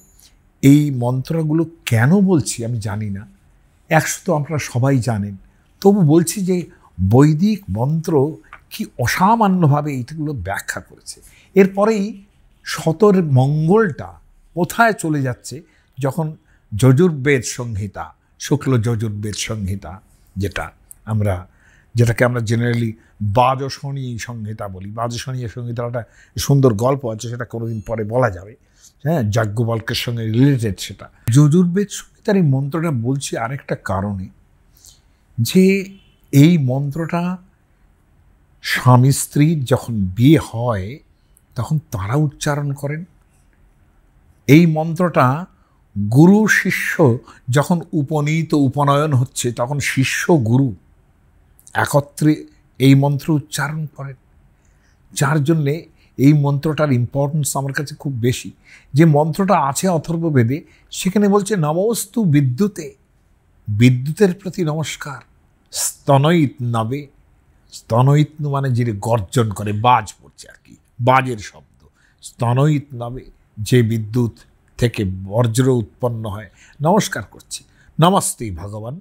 এই মন্ত্রগুলো কেন বলছি আমি জানি না। একশো তো আপনারা সবাই জানেন। তবু বলছি যে বৈদিক মন্ত্র কি অসামান্যভাবে এইগুলো ব্যাখ্যা করেছে। এরপরেই শতর মঙ্গলটা কোথায় চলে যাচ্ছে? যখন যজুর্বেদ সংহিতা, শুক্ল যজুর্বেদ সংহিতা যেটা আমরা, যেটাকে আমরা জেনারেলি বাজসনী সংহিতা বলি। বাজসনী সংহিতার একটা সুন্দর গল্প আছে, সেটা কোনোদিন পরে বলা যাবে। হ্যাঁ যাজ্ঞবল্কের সঙ্গে রিলেটেড সেটা। যজুর্বেদ সংহিতার এই মন্ত্রটা বলছি আরেকটা কারণে যে এই মন্ত্রটা স্বামী স্ত্রীর যখন বিয়ে হয়, তখন তারা উচ্চারণ করেন। এই মন্ত্রটা গুরু শিষ্য যখন উপনীত উপনয়ন হচ্ছে, তখন শিষ্য গুরু একত্রে এই মন্ত্র উচ্চারণ করেন। যার জন্যে এই মন্ত্রটার ইম্পর্টেন্স আমার কাছে খুব বেশি। যে মন্ত্রটা আছে অথর্ববেদে, সেখানে বলছে, নমস্তু বিদ্যুতে। বিদ্যুতের প্রতি নমস্কার। স্তনয়িত নবে। স্তনয়িত মানে যে গর্জন করে, বাজ পড়ছে আর কি, বাজের শব্দ। স্তনয়িত নবে, যে বিদ্যুৎ থেকে বর্জ্র উৎপন্ন হয়, নমস্কার করছি। নমস্তে ভগবান।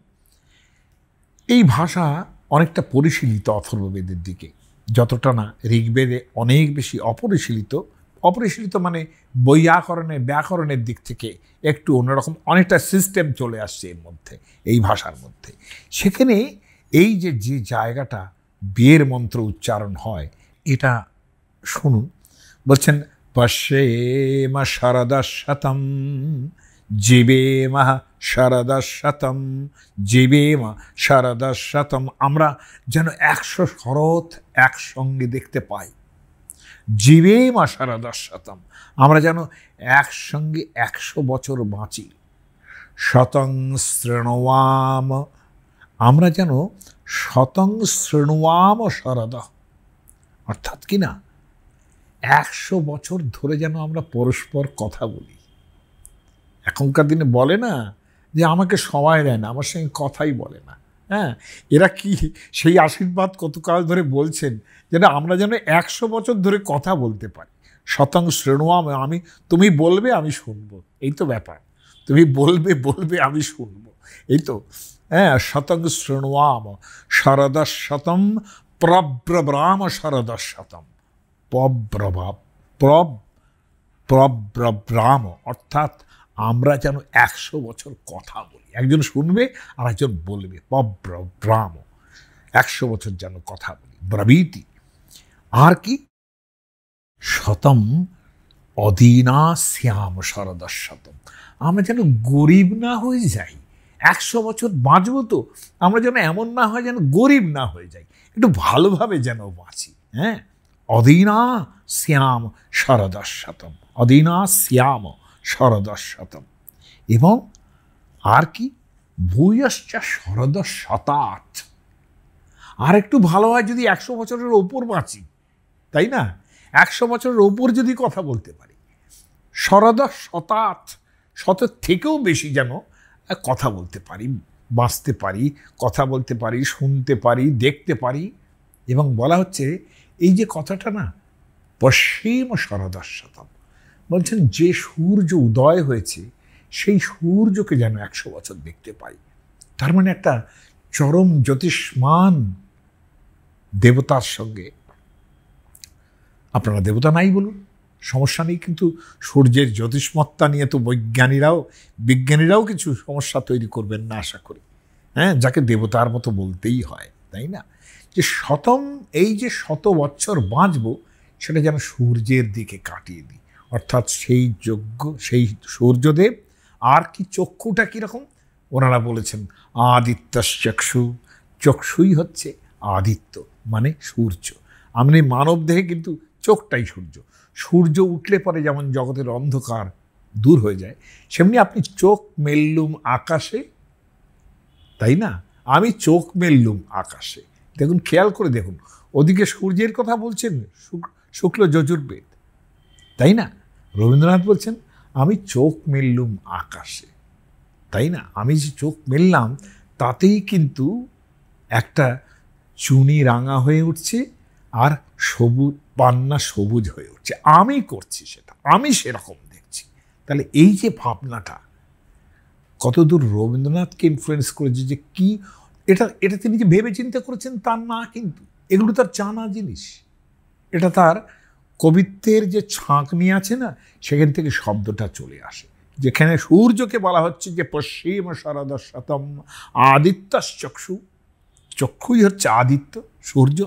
এই ভাষা অনেকটা পরিশীলিত অথর্ববেদের দিকে। যতটা না ঋগ্বেদে অনেক বেশি অপরিশীলিত অপরিশীলিত মানে বৈয়াকরণের ব্যাকরণের দিক থেকে একটু অন্যরকম, অনেকটা সিস্টেম চলে আসছে এর মধ্যে, এই ভাষার মধ্যে। সেখানে এই যে যে জায়গাটা বিয়ের মন্ত্র উচ্চারণ হয়, এটা শুনুন। বলছেন বসে মা শারদা পশ্যেম শরদশতম জীবেম শরদশতম জীবেম শরদশতম আমরা যেন একশো শরৎ একসঙ্গে দেখতে পাই। জীবেম শরদশতম আমরা যেন একসঙ্গে একশো বছর বাঁচি। শতং শৃণবাম আমরা যেন শতং শৃণুয়াম শরদ অর্থাৎ কি না? একশো বছর ধরে যেন আমরা পরস্পর কথা বলি। এখনকার দিনে বলে না যে আমাকে সময় দেয় না, আমার সঙ্গে কথাই বলে না। হ্যাঁ? এরা কি সেই আশীর্বাদ কতকাল ধরে বলছেন যেন আমরা যেন একশো বছর ধরে কথা বলতে পারি? শতাংশ শ্রেণুয়াম, আমি, তুমি বলবে, আমি শুনব। এই তো ব্যাপার। তুমি বলবে বলবে, আমি শুনব। এই তো। হ্যাঁ শতাংশ শৃণুয়াম শরদশতম, প্রব্রব্রাম, শরদশতম। পব্রভাব প্রব, প্রব্রব্রাম, অর্থাৎ আমরা যেন একশো বছর কথা বলি। একজন শুনবে আর একজন বলবে। পব্রব্রাম একশো বছর যেন কথা বলি। ব্রবীতি, আর কি? শতম অদীনা শ্যাম শরদশতম আমরা যেন গরিব না হয়ে যাই। একশো বছর বাঁচবো তো, আমরা যেন এমন না হয় যেন গরিব না হয়ে যাই। একটু ভালোভাবে যেন বাঁচি হ্যাঁ? অদীনা শ্যাম শরদশতম অদীনা শ্যাম শরদশতম এবং আর কি? ভূয়শ্চ শরদশতাৎ আর একটু ভালো হয় যদি একশো বছরের ওপর বাঁচি, তাই না? একশো বছরের ওপর যদি কথা বলতে পারি। শরদশ শতাৎ শতের থেকেও বেশি যেন কথা বলতে পারি, বাঁচতে পারি, কথা বলতে পারি, শুনতে পারি, দেখতে পারি। এবং বলা হচ্ছে, এই যে কথাটা না, পশ্চিম শরদশতম বলছেন, যে সূর্য উদয় হয়েছে, সেই সূর্যকে যেন একশো বছর দেখতে পাই। তার মানে একটা চরম জ্যোতিষ্মান দেবতার সঙ্গে। আপনারা দেবতা নাই বলুন, সমস্যা নেই, কিন্তু সূর্যের জ্যোতিষ্মত্তা নিয়ে তো বৈজ্ঞানীরাও, বিজ্ঞানীরাও কিছু সমস্যা তৈরি করবেন না, আশা করি। হ্যাঁ যাকে দেবতার মতো বলতেই হয়, তাই না? যে শতম, এই যে শত বছর বাঁচব, সেটা যেন সূর্যের দিকে কাটিয়ে দিই। অর্থাৎ সেই যজ্ঞ, সেই সূর্যদেব, আর কি চক্ষুটা কীরকম? ওনারা বলেছেন আদিত্য চক্ষু চক্ষুই হচ্ছে আদিত্য মানে সূর্য। আমি মানব দেহে কিন্তু চোখটাই সূর্য। সূর্য উঠলে পরে যেমন জগতের অন্ধকার দূর হয়ে যায়, সেমনি আপনি চোখ মেললুম আকাশে, তাই না? আমি চোখ মেললুম আকাশে। দেখুন, খেয়াল করে দেখুন। ওদিকে সূর্যের কথা বলছেন শুক্ল যজুর্বেদ, তাই না? রবীন্দ্রনাথ বলছেন, আমি চোখ মেললুম আকাশে। তাই না? আমি যে চোখ মেললাম, তাতেই কিন্তু একটা চুনি রাঙা হয়ে উঠছে আর সবুজ, পান্না সবুজ হয়ে উঠছে। আমি করছি সেটা, আমি সেরকম দেখছি। তাহলে এই যে ভাবনাটা, কতদূর রবীন্দ্রনাথকে ইনফ্লুয়েন্স করেছে যে কি, এটা এটা তিনি যে ভেবে চিন্তা করেছেন তার না কিন্তু, এগুলো তার জানা জিনিস। এটা তার কবিত্বের যে ছাঁকনি আছে না, সেখান থেকে শব্দটা চলে আসে। যেখানে সূর্যকে বলা হচ্ছে যে পশ্চিম শরদশতম আদিত্যশ্চক্ষু চক্ষুই হচ্ছে আদিত্য, সূর্য।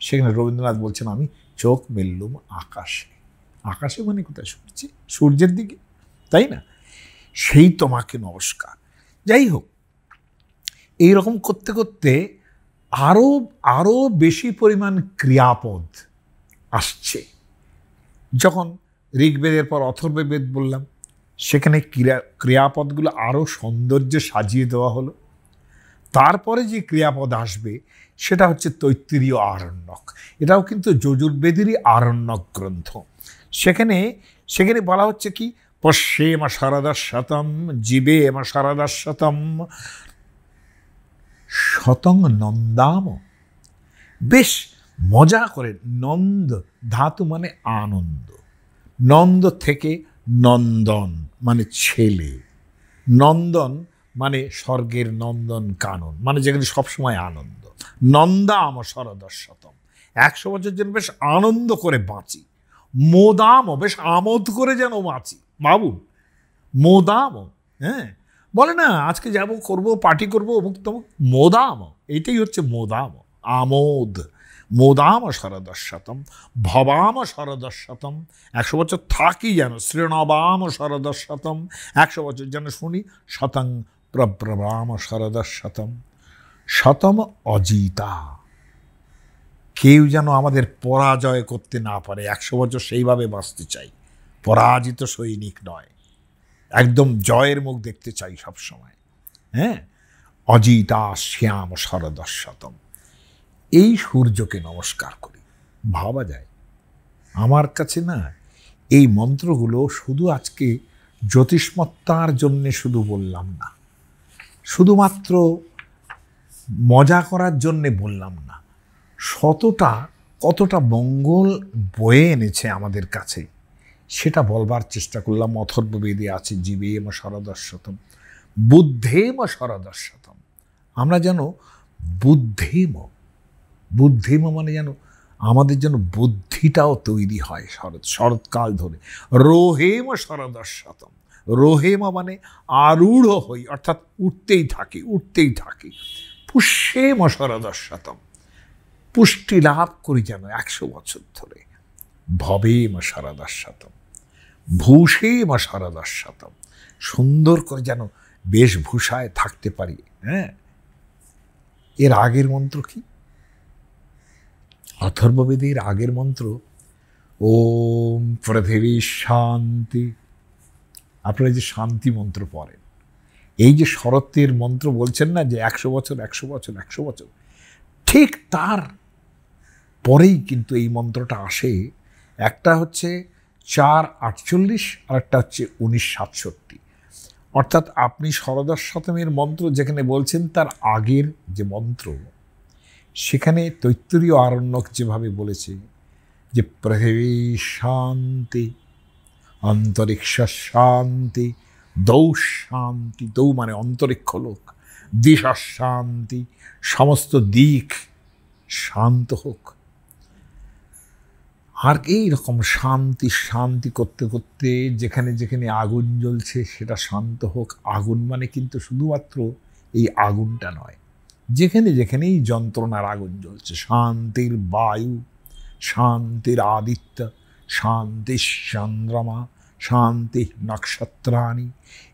সেখানে রবীন্দ্রনাথ বলছেন, আমি চোখ মেললুম আকাশে। আকাশে মানে কোথায়? সূর্যে, সূর্যের দিকে, তাই না? সেই তোমাকে নমস্কার। যাই হোক, এইরকম করতে করতে আরও আরও বেশি পরিমাণ ক্রিয়াপদ আসছে। যখন ঋগ্বেদের পর অথর্ববেদ বললাম, সেখানে ক্রিয়া, ক্রিয়াপদগুলো আরও সৌন্দর্যে সাজিয়ে দেওয়া হলো। তারপরে যে ক্রিয়াপদ আসবে, সেটা হচ্ছে তৈত্তিরীয় আরণ্যক। এটাও কিন্তু যজুর্বেদেরই আরণ্যক গ্রন্থ। সেখানে সেখানে বলা হচ্ছে কি? পশ্যেম শরদশতম জীবে এম শরদশতম শতং নন্দাম। বেশ মজা করে নন্দ, ধাতু মানে আনন্দ। নন্দ থেকে নন্দন মানে ছেলে। নন্দন মানে স্বর্গের নন্দন কানন মানে যেখানে সবসময় আনন্দ। নন্দাম শরদশতম একশো বছর যেন বেশ আনন্দ করে বাঁচি। মোদাম বেশ আমোদ করে যেন বাঁচি। ভাবুন মোদাম হ্যাঁ? বলে না, আজকে যাব, করব, পার্টি করব অমুক তমুক মোদাম এইটাই হচ্ছে মোদাম আমোদ। মোদাম শরদশতম ভবাম শরদশতম একশো বছর থাকি যেন শ্রীণবাম শরদশতম একশো বছর যেন শুনি, শতং প্রব্রবাম শরদশতম শতম অজিতা। কেউ যেন আমাদের পরাজয় করতে না পারে, একশো বছর সেইভাবে বাঁচতে চাই। পরাজিত সৈনিক নয়, একদম জয়ের মুখ দেখতে চাই সব সময় হ্যাঁ? অজিতা শ্যাম শরদশতম এই সূর্যকে নমস্কার করি। ভাবা যায়। আমার কাছে না এই মন্ত্রগুলো শুধু আজকে জ্যোতিষ্মত্তার জন্যে শুধু বললাম না। শুধুমাত্র মজা করার জন্যে বললাম না। শতটা, কতটা মঙ্গল বয়ে এনেছে আমাদের কাছে, সেটা বলবার চেষ্টা করলাম। অথর্ববেদে আছে জীবে জীবেম শরদর্শতম বুদ্ধেম শরদর্শতম আমরা যেন বুদ্ধেম বুদ্ধিম মানে যেন আমাদের যেন বুদ্ধিটাও তৈরি হয় শরৎ, শরৎকাল ধরে। রোহেম শরদশতম রোহেম মানে আরূঢ় হই, অর্থাৎ উঠতেই থাকি উঠতেই থাকি। পুষ্যেম শরদশতম পুষ্টি লাভ করি যেন একশো বছর ধরে। ভবেম শরদশতম ভূষেম শরদশতম সুন্দর করে যেন বেশভূষায় থাকতে পারি হ্যাঁ? এর আগের মন্ত্র কি? অথর্ববেদের আগের মন্ত্র, ওম পৃথিবী শান্তি। আপনারা যে শান্তি মন্ত্র পড়েন, এই যে শরতের মন্ত্র বলছেন না যে একশো বছর একশো বছর একশো বছর, ঠিক তার পরেই কিন্তু এই মন্ত্রটা আসে। একটা হচ্ছে চার আটচল্লিশ, আর একটা হচ্ছে উনিশ সাতষট্টি। অর্থাৎ আপনি শরদশ শতমের মন্ত্র যেখানে বলছেন, তার আগের যে মন্ত্র সেখানে তৈত্তরীয় আরণ্যক যেভাবে বলেছে, যে পৃথিবী শান্তি, অন্তরিক্ষ শান্তি, দৌ শান্তি, দৌ মানে অন্তরিক্ষ লোক, দিশা শান্তি, সমস্ত দিক শান্ত হোক। আর এই রকম শান্তি শান্তি করতে করতে যেখানে যেখানে আগুন জ্বলছে সেটা শান্ত হোক। আগুন মানে কিন্তু শুধুমাত্র এই আগুনটা নয় যেখানে যেখানেই যন্ত্রণার আগুন জ্বলছে, শান্তির বায়ু, শান্তির আদিত্য শান্তি চন্দ্রমা শান্তি নক্ষত্রাণী,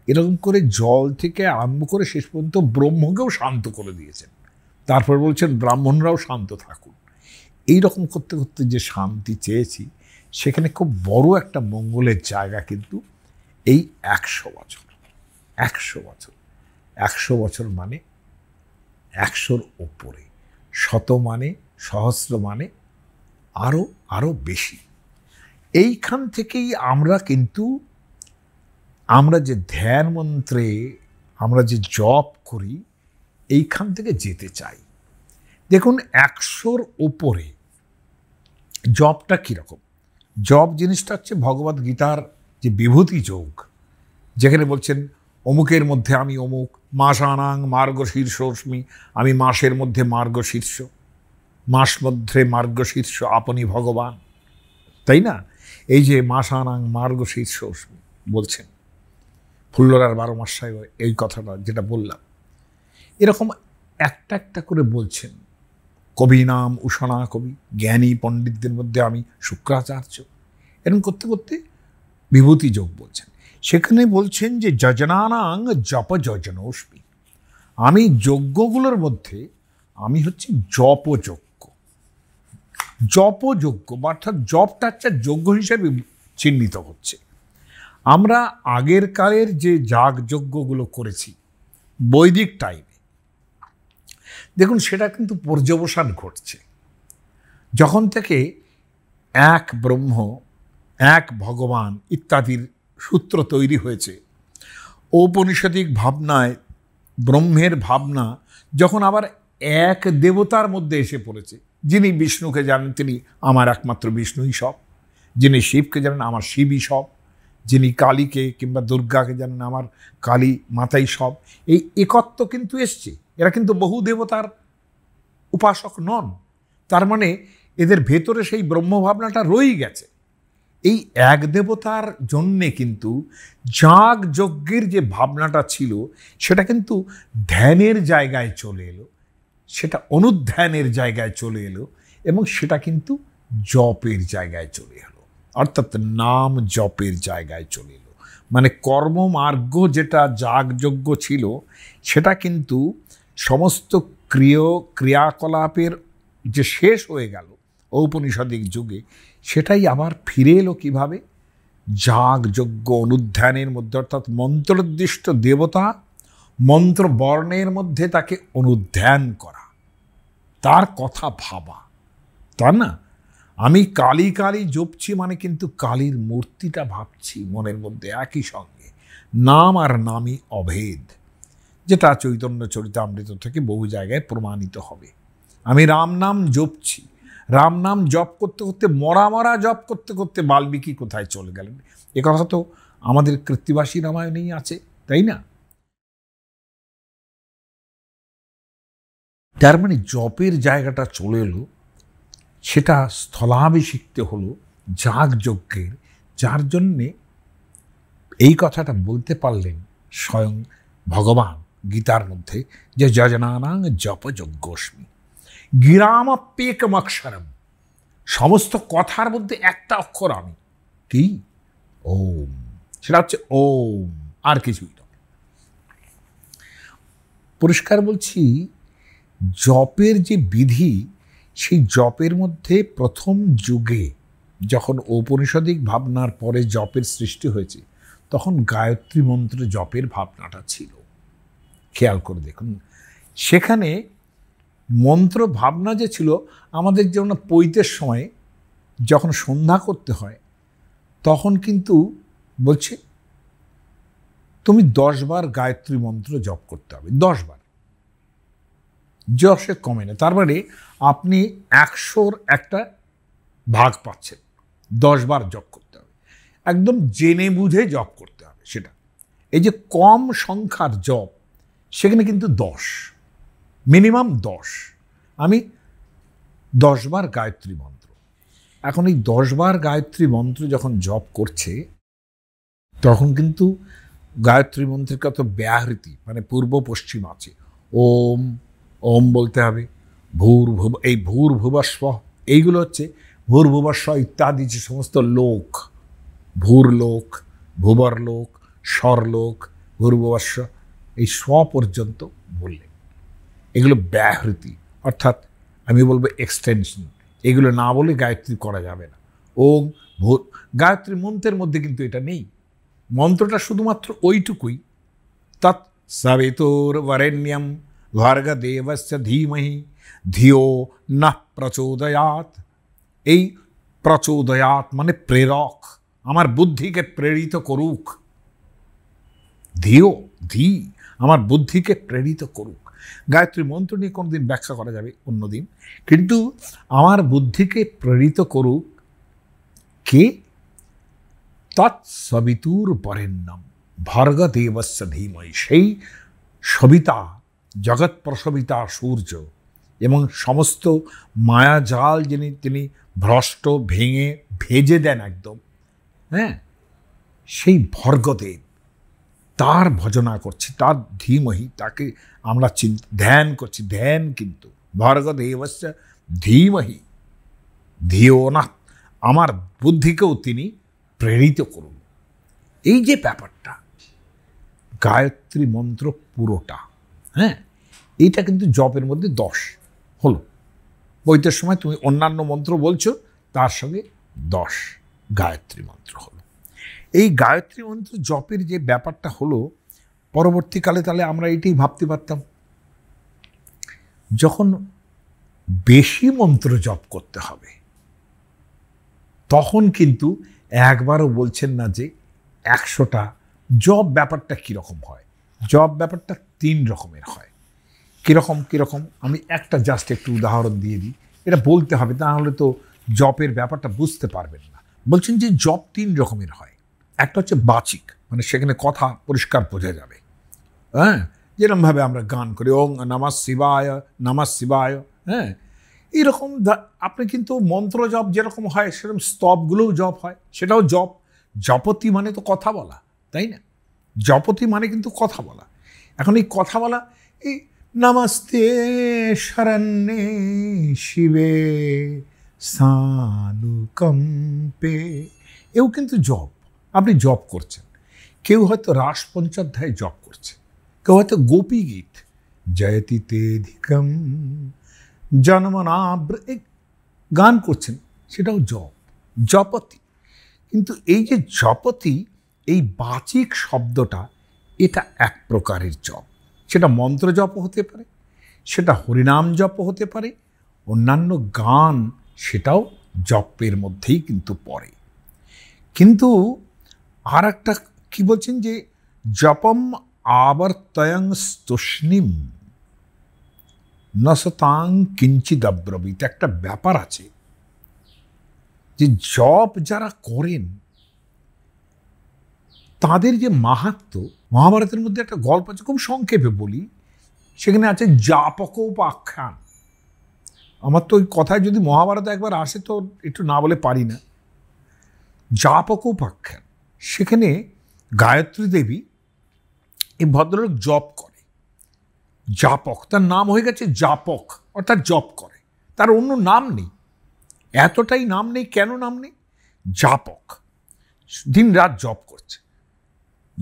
এরকম করে জল থেকে আরম্ভ করে শেষ পর্যন্ত ব্রহ্মকেও শান্ত করে দিয়েছেন। তারপর বলছেন, ব্রাহ্মণরাও শান্ত থাকুন। এই রকম করতে করতে যে শান্তি চেয়েছি, সেখানে খুব বড় একটা মঙ্গলের জায়গা কিন্তু এই একশো বছর একশো বছর একশো বছর মানে একশোর ওপরে। শত মানে সহস্র মানে আরও আরও বেশি। এইখান থেকেই আমরা কিন্তু, আমরা যে ধ্যান মন্ত্রে, আমরা যে জপ করি, এইখান থেকে যেতে চাই। দেখুন, একশোর ওপরে জবটা কীরকম? জব জিনিসটা হচ্ছে ভগবত গীতার যে বিভূতি যোগ, যেখানে বলছেন অমুকের মধ্যে আমি অমুক, মাসানাং মার্গ শীর্ষস্মি আমি মাসের মধ্যে মার্গ শীর্ষ মাস মধ্যে মার্গ শীর্ষ আপনি ভগবান। তাই না? এই যে মাসানাং মার্গ শীর্ষস্মি বলছেন, ফুল্লরার বারো মাস সাহেব এই কথাটা যেটা বললাম। এরকম একটা একটা করে বলছেন। কবি নাম উষণা কবি, জ্ঞানী পণ্ডিতদের মধ্যে আমি শুক্রাচার্য। এরকম করতে করতে বিভূতি যোগ বলছেন। সেখানে বলছেন যে, যজনানাং জপ যজনৌষ্মী আমি যজ্ঞগুলোর মধ্যে, আমি হচ্ছে জপযজ্ঞ। জপযজ্ঞ অর্থাৎ জপটা একটা যজ্ঞ হিসেবে চিহ্নিত হচ্ছে। আমরা আগের কালের যে যাগ যজ্ঞগুলো করেছি, বৈদিক টাইমে দেখুন সেটা কিন্তু পর্যবসান ঘটছে। যখন থেকে এক ব্রহ্ম, এক ভগবান ইত্যাদির সূত্র তৈরি হয়েছে। ঔপনিষদিক ভাবনায়, ব্রহ্মের ভাবনা যখন আবার এক দেবতার মধ্যে এসে পড়েছে, যিনি বিষ্ণুকে জানেন তিনি আমার একমাত্র বিষ্ণুই সব, যিনি শিবকে জানেন আমার শিবই সব, যিনি কালীকে কিংবা দুর্গাকে জানেন আমার কালী মাতাই সব, এই একত্ব কিন্তু এসছে। এরা কিন্তু বহু দেবতার উপাসক নন। তার মানে এদের ভেতরে সেই ব্রহ্মভাবনাটা রয়েই গেছে। এই এক দেবতার জন্যে কিন্তু যাগ যজ্ঞের যে ভাবনাটা ছিল, সেটা কিন্তু ধ্যানের জায়গায় চলে এলো, সেটা অনুধ্যানের জায়গায় চলে এলো এবং সেটা কিন্তু জপের জায়গায় চলে এলো, অর্থাৎ নাম জপের জায়গায় চলে এলো। মানে কর্মমার্গ যেটা যাগযজ্ঞ ছিল, সেটা কিন্তু সমস্ত ক্রিয় ক্রিয়াকলাপের যে শেষ হয়ে গেল ঔপনিষদিক যুগে সেটাই আবার ফিরে এলো কীভাবে? যাগযজ্ঞ অনুধ্যানের মধ্যে, অর্থাৎ মন্ত্রোদ্দিষ্ট দেবতা মন্ত্র বর্ণের মধ্যে তাকে অনুধ্যান করা। তার কথা ভাবা। তার না? আমি কালী কালী জপছি মানে কিন্তু কালীর মূর্তিটা ভাবছি মনের মধ্যে একই সঙ্গে। নাম আর নামই অভেদ, যেটা চৈতন্য চরিতামৃত থেকে বহু জায়গায় প্রমাণিত হবে। আমি রাম নাম জপছি। রাম নাম জপ করতে করতে, মরা মরা জপ করতে করতে বাল্মীকি কোথায় চলে গেলেন? এ কথা তো আমাদের কৃত্তিবাসী রামায়ণেই আছে, তাই না? তার মানে জপের জায়গাটা চলে এলো, সেটা স্থলাভিষিক্ত হলো যাগযজ্ঞের, যার জন্যে এই কথাটা বলতে পারলেন স্বয়ং ভগবান গীতার মধ্যে যে যজনানাং জপ যজ্ঞস্মি গিরামাপ্যেকম অক্ষরম সমস্ত কথার মধ্যে একটা অক্ষর আমি। কি? ওম। সেটা হচ্ছে ওম, আর কিছুই নয়। পরিষ্কার বলছি, জপের যে বিধি, সেই জপের মধ্যে প্রথম যুগে যখন ঔপনিষদিক ভাবনার পরে জপের সৃষ্টি হয়েছে, তখন গায়ত্রী মন্ত্র জপের ভাবনাটা ছিল। খেয়াল করে দেখুন। সেখানে মন্ত্র ভাবনা যে ছিল, আমাদের যেমন পৈতের সময় যখন সন্ধ্যা করতে হয়, তখন কিন্তু বলছে, তুমি দশবার গায়ত্রী মন্ত্র জপ করতে হবে দশবার যশে কমে না। তার মানে আপনি একশোর একটা ভাগ পাচ্ছেন দশবার জপ করতে হবে। একদম জেনে বুঝে জপ করতে হবে সেটা। এই যে কম সংখ্যার জপ, সেখানে কিন্তু দশ। মিনিমাম দশ। আমি দশবার গায়ত্রী মন্ত্র। এখন এই দশবার গায়ত্রী মন্ত্র যখন জপ করছে, তখন কিন্তু গায়ত্রী মন্ত্রের কত ব্যাহৃতি মানে পূর্ব পশ্চিম আছে। ওম ওম বলতে হবে, ভূর ভুব, এই ভূর ভুবস্ব, এইগুলো হচ্ছে ভূর ভুবস্ব ইত্যাদি যে সমস্ত লোক, ভূর লোক, ভুবর লোক স্বরলোক ভূর্ভুবস্ব এই স্ব পর্যন্ত বললেন। এগুলো ব্যাহৃতি, অর্থাৎ আমি বলব এক্সটেনশন এগুলো না বলে গায়ত্রী করা যাবে না। ওম ভূ গায়ত্রী মন্ত্রের মধ্যে কিন্তু এটা নেই। মন্ত্রটা শুধুমাত্র ওইটুকুই। তৎ সবিতুর বরেণ্যম ভার্গদেবস্য ধীমহি ধিও না প্রচোদয়াত। এই প্রচোদয়াত মানে প্রেরক, আমার বুদ্ধিকে প্রেরিত করুক। ধিও ধি, আমার বুদ্ধিকে প্রেরিত করুক। গায়ত্রী মন্ত্র নিয়ে কোনোদিন ব্যাখ্যা করা যাবে অন্যদিন কিন্তু আমার বুদ্ধিকে প্রেরিত করুক কে? তৎসবিতুর বরেণ্যম ভর্গদেবস্য ধীময়ী সেই সবিতা, জগৎ প্রসবিতা সূর্য এবং সমস্ত মায়াজাল যিনি তিনি ভ্রষ্ট, ভেঙে, ভেজে দেন একদম হ্যাঁ? সেই ভর্গদেব। তার ভজনা করছি, তার ধীমহি, তাকে আমরা ধ্যান করছি, ধ্যান কিন্তু, ভর্গদেবস্য ধীমহি ধিও না, আমার বুদ্ধিকেও তিনি প্রেরিত করুন। এই যে ব্যাপারটা, গায়ত্রী মন্ত্র পুরোটা হ্যাঁ? এইটা কিন্তু জপের মধ্যে দশ, হলো। বইতের সময় তুমি অন্যান্য মন্ত্র বলছো, তার সঙ্গে দশ গায়ত্রী মন্ত্র হলো। এই গায়ত্রী মন্ত্র জপের যে ব্যাপারটা হলো, পরবর্তীকালে তাহলে আমরা এটাই ভাবতে পারতাম। যখন বেশি মন্ত্র জপ করতে হবে, তখন কিন্তু একবারও বলছেন না যে একশোটা জব ব্যাপারটা কীরকম হয়। জব ব্যাপারটা তিন রকমের হয়। কীরকম কীরকম, আমি একটা জাস্ট একটু উদাহরণ দিয়ে দিই। এটা বলতে হবে তাহলে তো জপের ব্যাপারটা বুঝতে পারবেন না। বলছেন যে জব তিন রকমের হয়। একটা হচ্ছে বাচিক মানে সেখানে কথা পরিষ্কার বোঝা যাবে। হ্যাঁ? যেরকমভাবে আমরা গান করি, ওং নামাজ শিবায় নামাজ শিবায় হ্যাঁ? এইরকম আপনি কিন্তু মন্ত্র জপ যেরকম হয়, সেরকম স্তবগুলোও জপ হয়, সেটাও জপ। জপতি মানে তো কথা বলা, তাই না? জপতি মানে কিন্তু কথা বলা। এখন এই কথা বলা, এই নমস্তে শরণ্যে শিবে সানুকম্পে, এও কিন্তু জপ। আপনি জপ করছেন। কেউ হয়তো রাস পঞ্চাধ্যায় জপ করছে। কেউ হয়তো গোপী গীত জয়তি তেধিকম জন্মনাব্র গান করছেন, সেটাও জপ, জপতি। কিন্তু এই যে জপতি, এই বাচিক শব্দটা, এটা এক প্রকারের জপ। সেটা মন্ত্র জপ হতে পারে, সেটা হরিনাম জপ হতে পারে, অন্যান্য গান সেটাও জপের মধ্যেই কিন্তু পড়ে। কিন্তু আর একটা কী বলছেন যে, জপম আবর্তয়ং স্তুষ্ণিম, নসতাং কিঞ্চিদব্রবিত একটা ব্যাপার আছে যে, জপ যারা করেন, তাদের যে মাহাত্ম, মহাভারতের মধ্যে একটা গল্প আছে, খুব সংক্ষেপে বলি। সেখানে আছে জাপকোপাখ্যান আমার তো ওই কথায় যদি মহাভারত একবার আসে তো একটু না বলে পারি না। জাপকোপাখ্যান সেখানে গায়ত্রী দেবী এই ভদ্রলোক জপ করে। জাপক, তার নাম হয়ে গেছে জাপক, অর্থাৎ জপ করে। তার অন্য নাম নেই। এতটাই নাম নেই, কেন নাম নেই? জাপক। দিন রাত জপ করছে।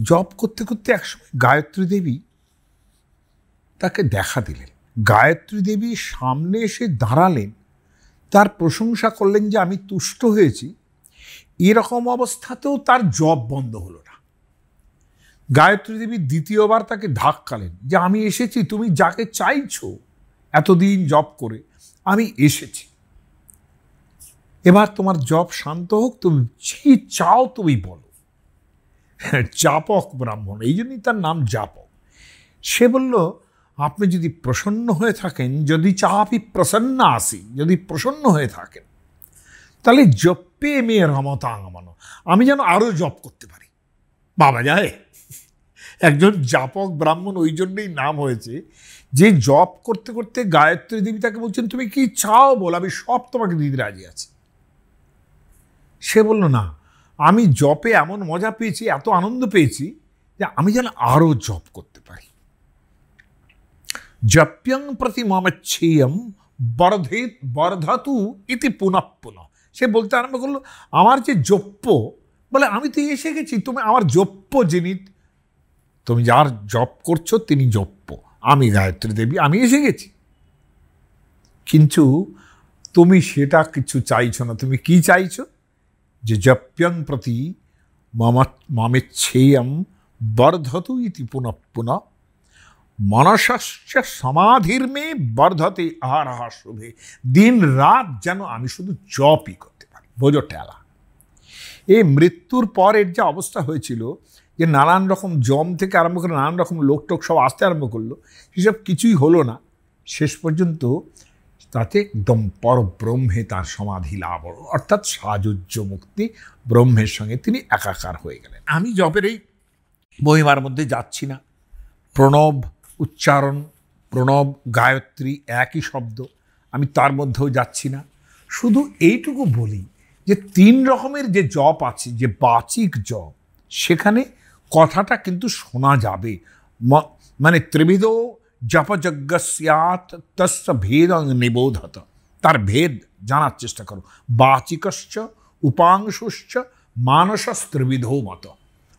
জপ করতে করতে একসময় গায়ত্রী দেবী তাকে দেখা দিলেন। গায়ত্রী দেবী সামনে এসে দাঁড়ালেন। তার প্রশংসা করলেন যে, আমি তুষ্ট হয়েছি। এরকম অবস্থাতেও তার জব বন্ধ হলো না। গায়ত্রী দেবী দ্বিতীয়বার তাকে ধাক্কালেন যে, আমি এসেছি, তুমি যাকে চাইছো এতদিন জব করে, আমি এসেছি। এবার তোমার জব শান্ত হোক, তুমি কি চাও তুমি বলো। জাপক ব্রাহ্মণ, এই জন্যই তার নাম জাপক। সে বলল, আপনি যদি প্রসন্ন হয়ে থাকেন, যদি চাপি প্রসন্ন আসি যদি প্রসন্ন হয়ে থাকেন, তাহলে জপে মেয়ে রমতা আঙমানো আমি যেন আরও জপ করতে পারি। বাবা যায়। একজন জাপক ব্রাহ্মণ ওই জন্যই নাম হয়েছে যে জপ করতে করতে গায়ত্রী দেবী তাকে বলছেন, তুমি কি চাও বল? আমি সব তোমাকে দিদি রাজি আছি। সে বলল, না, আমি জপে এমন মজা পেয়েছি, এত আনন্দ পেয়েছি যে আমি যেন আরও জপ করতে পারি। জপ্যং প্রতি মমচ্ছেয়ম বর্ধে বর্ধাতু ইতি পুনঃ। সে বলতে আরম্ভ করল, আমার যে জপ্য বলে, আমি তো এসে গেছি, তুমি আমার জপ্য যিনি তুমি যার জপ করছ, তিনি জপ্য আমি গায়ত্রী দেবী, আমি এসে গেছি। কিন্তু তুমি সেটা কিছু চাইছো না। তুমি কি চাইছো? যে জপ্যং প্রতি মামা, মামেচ্ছেয়ম বর্ধতু ইতি পুনঃ পুনঃ মনসস্য সমাধির মেয়ে বর্ধতে আহার শুভে। দিন রাত যেন আমি শুধু জপই করতে পারি। বোঝো টেলা এই মৃত্যুর পর এর যে অবস্থা হয়েছিল, যে নানান রকম জম থেকে আরম্ভ করে নানান রকম লোক টোক সব আসতে আরম্ভ করল, সেসব কিছুই হলো না। শেষ পর্যন্ত তাতে একদম পরব্রহ্মে তার সমাধি লাভ অর্থাৎ সাজুজ্য মুক্তি ব্রহ্মের সঙ্গে তিনি একাকার হয়ে গেলেন। আমি জপের এই মহিমার মধ্যে যাচ্ছি না। প্রণব উচ্চারণ, প্রণব, গায়ত্রী একই শব্দ, আমি তার মধ্যেও যাচ্ছি না। শুধু এইটুকু বলি যে তিন রকমের যে জপ আছে, যে বাচিক জপ, সেখানে কথাটা কিন্তু শোনা যাবে। মানে ত্রিবিধ জপযজ্ঞস্যাত তস্য ভেদ নিবোধত। তার ভেদ জানার চেষ্টা করো। বাচিকশ্চ, উপাংশুশ্চ মানসস্ত্রিবিধৌ মত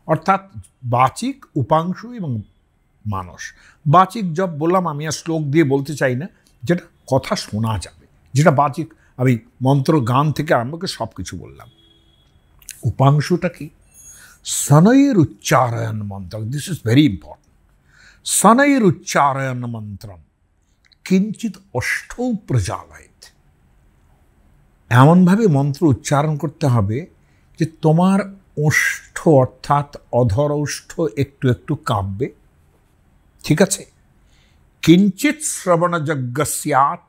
অর্থাৎ বাচিক, উপাংশু এবং মানস বাচিক জপ বললাম, আমি আর শ্লোক দিয়ে বলতে চাই না, যেটা কথা শোনা যাবে। যেটা বাচিক, আমি মন্ত্র গান থেকে আরম্ভ করে সব কিছু বললাম। উপাংশটা কি? সনয়ের উচ্চারণ মন্ত্র দিস ইজ ভেরি ইম্পর্টেন্ট সনয়ের উচ্চারণ মন্ত্রম। কিঞ্চিত অষ্ট প্রজালয়েত। এমনভাবে মন্ত্র উচ্চারণ করতে হবে যে তোমার ওষ্ঠ অর্থাৎ অধর ওষ্ঠ একটু একটু কাঁপবে ঠিক আছে? কিঞ্চিত শ্রবণযজ্ঞ স্যাত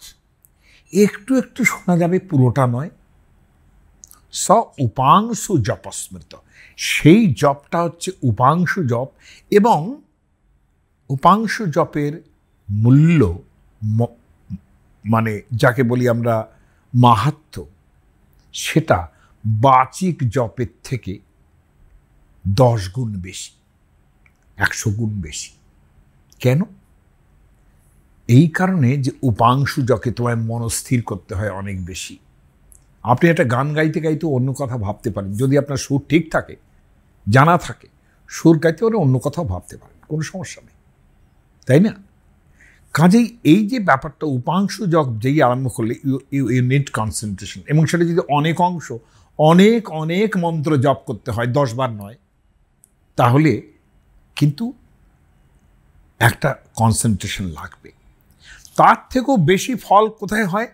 একটু একটু শোনা যাবে পুরোটা নয়। স উপাংশু জপস্মৃত। সেই জপটা হচ্ছে উপাংশু জপ এবং উপাংশু জপের মূল্য মানে যাকে বলি আমরা মাহাত্ম, সেটা বাচিক জপের থেকে দশ গুণ বেশি, একশো গুণ বেশি। কেন? এই কারণে যে উপাংশু জকে তোমায় মনস্থির করতে হয় অনেক বেশি। আপনি একটা গান গাইতে গাইতে অন্য কথা ভাবতে পারেন। যদি আপনার সুর ঠিক থাকে, জানা থাকে, সুর গাইতে পারে অন্য কথাও ভাবতে পারেন, কোনো সমস্যা নেই। তাই না? কাজেই এই যে ব্যাপারটা উপাংশ যক যেই আরম্ভ করলে, ইউ ইউ নিড কনসেন্ট্রেশন এবং সেটা যদি অনেক অংশ, অনেক অনেক মন্ত্র জপ করতে হয় দশবার নয়, তাহলে কিন্তু একটা কনসেন্ট্রেশন লাগবে। তার থেকেও বেশি ফল কোথায় হয়?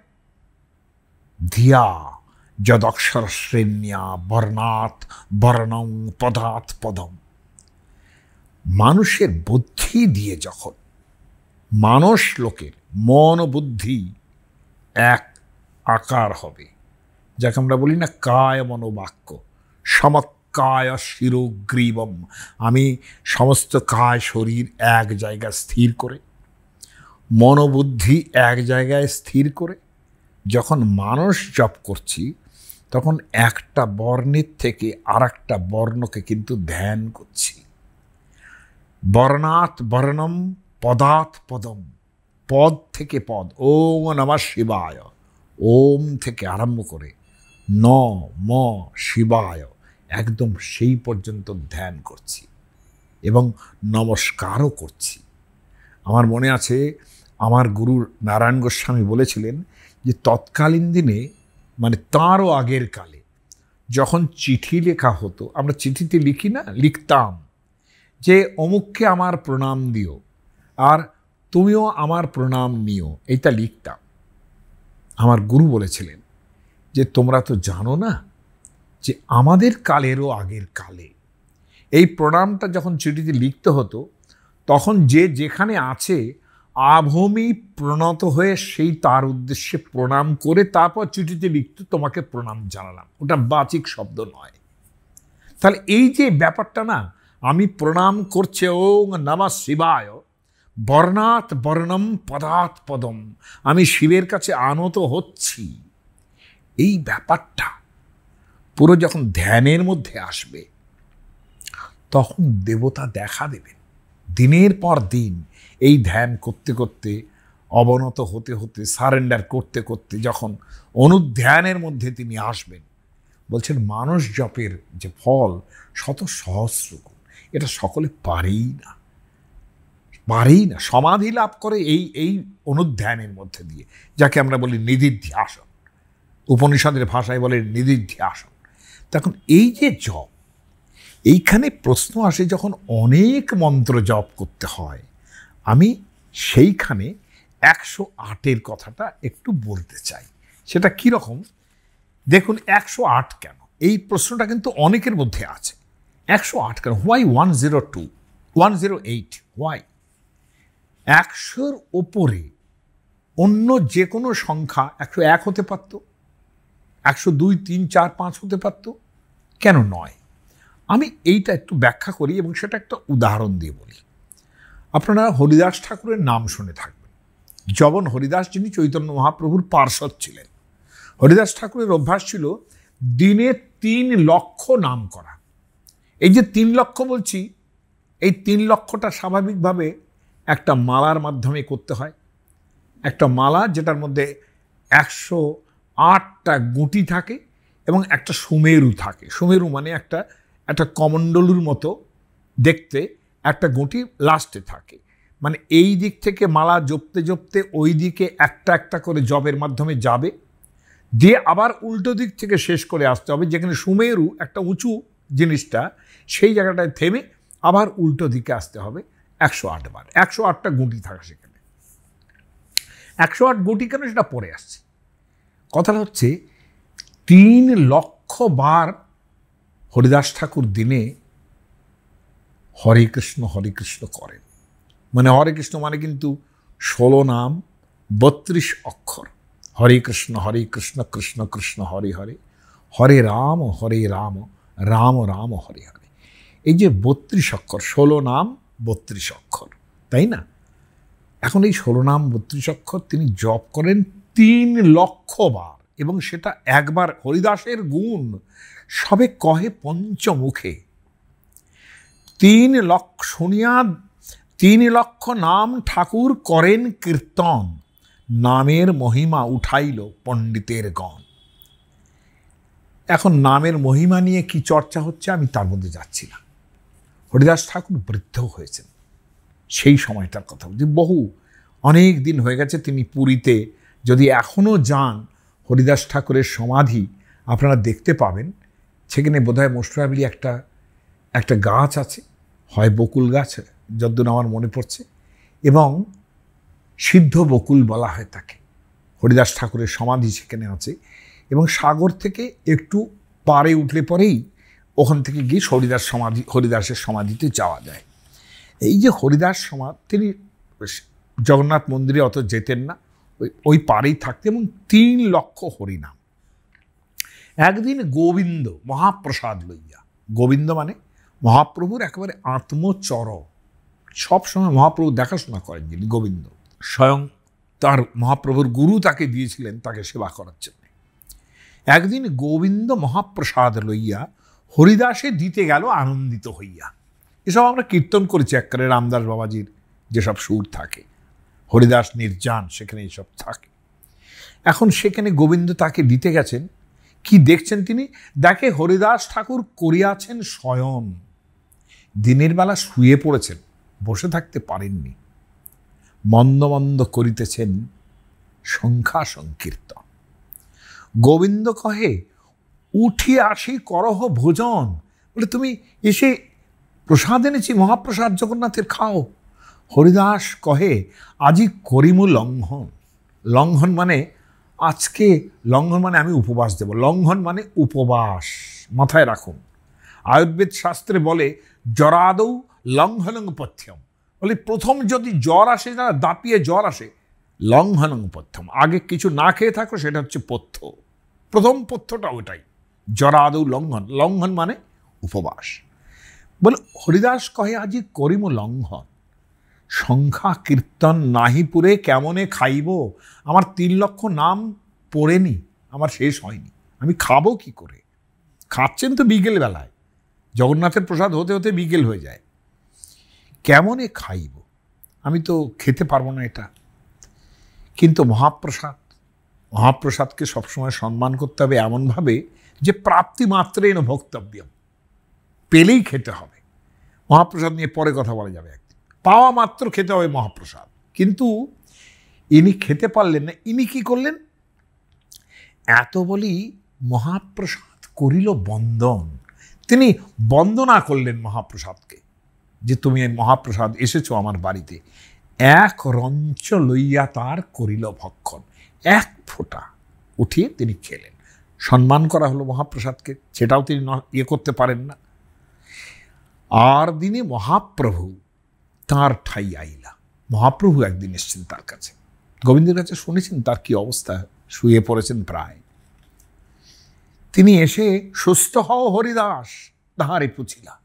ধিয়া, যদক্ষর শ্রেণ্যা বর্ণাত বর্ণং পদাত পদম। মানুষের বুদ্ধি দিয়ে যখন মানুষ লোকের মন বুদ্ধি এক আকার হবে, যাকে আমরা বলি না কায় মনোবাক্য সমকায় শিরোগ্রীবম। আমি সমস্ত কায় শরীর এক জায়গায় স্থির করে, মনোবুদ্ধি এক জায়গায় স্থির করে, যখন মানুষ জপ করছি, তখন একটা বর্ণের থেকে আর একটা বর্ণকে কিন্তু ধ্যান করছি। বর্ণাত বর্ণম পদাত পদম, পদ থেকে পদ, ওম নমঃ শিবায়, ওম থেকে আরম্ভ করে ন, ম, শিবায়। একদম সেই পর্যন্ত ধ্যান করছি এবং নমস্কারও করছি। আমার মনে আছে, আমার গুরু নারায়ণ গোস্বামী বলেছিলেন যে তৎকালীন দিনে মানে তাঁরও আগের কালে, যখন চিঠি লেখা হতো, আমরা চিঠিতে লিখি না, লিখতাম যে, অমুককে আমার প্রণাম দিও, আর তুমিও আমার প্রণাম নিও। এইটা লিখতাম। আমার গুরু বলেছিলেন যে, তোমরা তো জানো না যে আমাদের কালেরও আগের কালে। এই প্রণামটা যখন চিঠিতে লিখতে হতো, তখন যে যেখানে আছে, আভূমি প্রণত হয়ে সেই তার উদ্দেশ্যে প্রণাম করে তারপর চিঠিতে লিখতে তোমাকে প্রণাম জানালাম। ওটা বাচিক শব্দ নয়। তাহলে এই যে ব্যাপারটা না, আমি প্রণাম করছে ও নমা শিবায় বর্ণাত বর্ণম পদাত পদম, আমি শিবের কাছে আনত হচ্ছি। এই ব্যাপারটা পুরো যখন ধ্যানের মধ্যে আসবে, তখন দেবতা দেখা দেবেন। দিনের পর দিন এই ধ্যান করতে করতে, অবনত হতে হতে, সারেন্ডার করতে করতে যখন অনুধ্যানের মধ্যে তিনি আসবেন, বলছেন, মানুষ জপের যে ফল শত সহস্র গুণ, এটা সকলে পারেই না। পারেই না, সমাধি লাভ করে এই এই অনুধ্যানের মধ্যে দিয়ে। যাকে আমরা বলি নিধিধ্যাসন। উপনিষদের ভাষায় বলে নিধিধ্যাসন। তখন এই যে জপ, এইখানে প্রশ্ন আসে যখন অনেক মন্ত্র জপ করতে হয়, আমি সেইখানে একশো আটের কথাটা একটু বলতে চাই। সেটা কীরকম দেখুন, একশো আট কেন? এই প্রশ্নটা কিন্তু অনেকের মধ্যে আছে। একশো আট কেন? Why one zero two one zero eight why একশোর ওপরে অন্য যে কোনো সংখ্যা একশো এক হতে পারত। একশো দুই, তিন, চার, পাঁচ হতে পারত? কেন নয়? আমি এইটা একটু ব্যাখ্যা করি এবং সেটা একটা উদাহরণ দিয়ে বলি। আপনারা হরিদাস ঠাকুরের নাম শুনে থাকবেন। জবন হরিদাস যিনি চৈতন্য মহাপ্রভুর পার্শ্বদ ছিলেন। হরিদাস ঠাকুরের অভ্যাস ছিল দিনে তিন লক্ষ নাম করা। এই যে তিন লক্ষ বলছি, এই তিন লক্ষটা স্বাভাবিকভাবে একটা মালার মাধ্যমে করতে হয়। একটা মালা যেটার মধ্যে একশো আটটা গুটি থাকে এবং একটা সুমেরু থাকে। সুমেরু মানে একটা একটা কমণ্ডলুর মতো দেখতে একটা গুটি লাস্টে থাকে। মানে এই দিক থেকে মালা জপতে জপতে ওই দিকে একটা একটা করে জবের মাধ্যমে যাবে। দিয়ে আবার উল্টো দিক থেকে শেষ করে আসতে হবে, যেখানে সুমেরু একটা উঁচু জিনিসটা, সেই জায়গাটায় থেমে আবার উল্টো দিকে আসতে হবে একশো আটবার একশো আটটা গুটি থাকে সেখানে। একশো আট গুটি কেন সেটা পরে আসছে? কথাটা হচ্ছে, তিন লক্ষ বার হরিদাস ঠাকুর দিনে হরে কৃষ্ণ হরে কৃষ্ণ করেন। মানে হরে কৃষ্ণ মানে কিন্তু ষোলো নাম, বত্রিশ অক্ষর। হরে কৃষ্ণ হরে কৃষ্ণ কৃষ্ণ কৃষ্ণ, হরে হরে। হরে রাম হরে রাম রাম রাম, হরে হরে। এই যে বত্রিশ অক্ষর, ষোলো নাম, বত্রিশ অক্ষর, তাই না? এখন এই ষোলো নাম, বত্রিশ অক্ষর তিনি জপ করেন তিন লক্ষ বার, এবং সেটা একবার হরিদাসের গুণ, সবে কহে পঞ্চমুখে। তিন লক্ষ শুনিয়া, তিন লক্ষ নাম ঠাকুর করেন কীর্তন, নামের মহিমা উঠাইল পণ্ডিতের গণ। এখন নামের মহিমা নিয়ে কি চর্চা হচ্ছে আমি তার মধ্যে যাচ্ছি না। হরিদাস ঠাকুর বৃদ্ধ হয়েছেন। সেই সময়টার কথা বলছি। বহু, অনেক দিন হয়ে গেছে তিনি পুরীতে যদি এখনও যান হরিদাস ঠাকুরের সমাধি, আপনারা দেখতে পাবেন। সেখানে বোধহয় মোস্টরাবলি একটা একটা গাছ আছে, হয় বকুল গাছ, যদ্দূর আমার মনে পড়ছে, এবং সিদ্ধ বকুল বলা হয় তাকে। হরিদাস ঠাকুরের সমাধি সেখানে আছে, এবং সাগর থেকে একটু পারে উঠলে পরেই ওখান থেকে গিয়ে হরিদাস সমাধি, হরিদাসের সমাধিতে যাওয়া যায়। এই যে হরিদাস সমাধি, তিনি জগন্নাথ মন্দিরে অত যেতেন না ওই ওই পাড়েই থাকতেন এবং তিন লক্ষ হরিনাম। একদিন গোবিন্দ, মহাপ্রসাদ লইয়া, গোবিন্দ মানে মহাপ্রভুর একেবারে আত্মচর সবসময় মহাপ্রভু দেখাশোনা করেন যিনি, গোবিন্দ। স্বয়ং তার মহাপ্রভুর গুরু তাকে দিয়েছিলেন, তাকে সেবা করার জন্য। একদিন গোবিন্দ মহাপ্রসাদ লইয়া হরিদাসে দিতে গেল আনন্দিত হইয়া। এসব আমরা কীর্তন করেছি একবারে রামদাস বাবাজির যেসব সুর থাকে। হরিদাস নির্যান, সেখানে এইসব থাকে। এখন সেখানে গোবিন্দ তাকে দিতে গেছেন। কি দেখছেন তিনি? দেখে হরিদাস ঠাকুর করিয়াছেন শয়ন দিনের বেলা শুয়ে পড়েছেন, বসে থাকতে পারেননি। মন্দ মন্দ করিতেছেন সংখ্যা সংকীর্তন। গোবিন্দ কহে, উঠি আসি, করহ ভোজন। বলে, তুমি এসে প্রসাদ এনেছি, মহাপ্রসাদ জগন্নাথের, খাও। হরিদাস কহে, আজি করিমু লঙ্ঘন। লঙ্ঘন মানে আজকে লঙ্ঘন মানে আমি উপবাস দেব। লঙ্ঘন মানে উপবাস। মাথায় রাখুন। আয়ুর্বেদ শাস্ত্রে বলে, জরাদৌ লঙ্ঘনং পথ্যম। বলে, প্রথম যদি জ্বর আসে না দাপিয়ে জ্বর আসে। লঙ্ঘনং পথ্যম। আগে কিছু না খেয়ে থাকো, সেটা হচ্ছে পথ্য। প্রথম পথ্যটা ওটাই জরাদৌ লঙ্ঘন। লঙ্ঘন মানে উপবাস। বলে, হরিদাস কহে, আজি করিম লঙ্ঘন। সংখ্যা কীর্তন নাহিপুরে কেমনে খাইব? আমার তিন লক্ষ নাম পড়েনি, আমার শেষ হয়নি। আমি খাব কি করে? খাচ্ছেন তো বিকেল বেলায়। জগন্নাথের প্রসাদ হতে হতে বিকেল হয়ে যায়। কেমনে খাইব? আমি তো খেতে পারব না এটা। কিন্তু মহাপ্রসাদ, মহাপ্রসাদকে সবসময় সম্মান করতে হবে এমনভাবে যে প্রাপ্তি মাত্রে এনে ভক্তব্যম। পেলেই খেতে হবে। মহাপ্রসাদ নিয়ে পরে কথা বলা যাবে একদিন পাওয়া মাত্র খেতে হবে মহাপ্রসাদ। কিন্তু ইনি খেতে পারলেন না, ইনি কি করলেন? এত বলি মহাপ্রসাদ করিল বন্দন। তিনি বন্দনা করলেন মহাপ্রসাদকে, যে তুমি মহাপ্রসাদ এসেছ আমার বাড়িতে। এক রঞ্চ লইয়া তার করিল ভক্ষণ, এক ফোঁটা উঠিয়ে তিনি খেলেন। সম্মান করা হলো মহাপ্রসাদকে, সেটাও তিনি ইয়ে করতে পারেন না। আর দিনে মহাপ্রভু তার ঠাই আইলা। মহাপ্রভু একদিন এসছেন তার কাছে। গোবিন্দের কাছে শুনেছেন তার কি অবস্থা? শুয়ে পড়েছেন প্রায়। তিনি এসে, সুস্থ হও হরিদাস। তাহারে পুছিলা।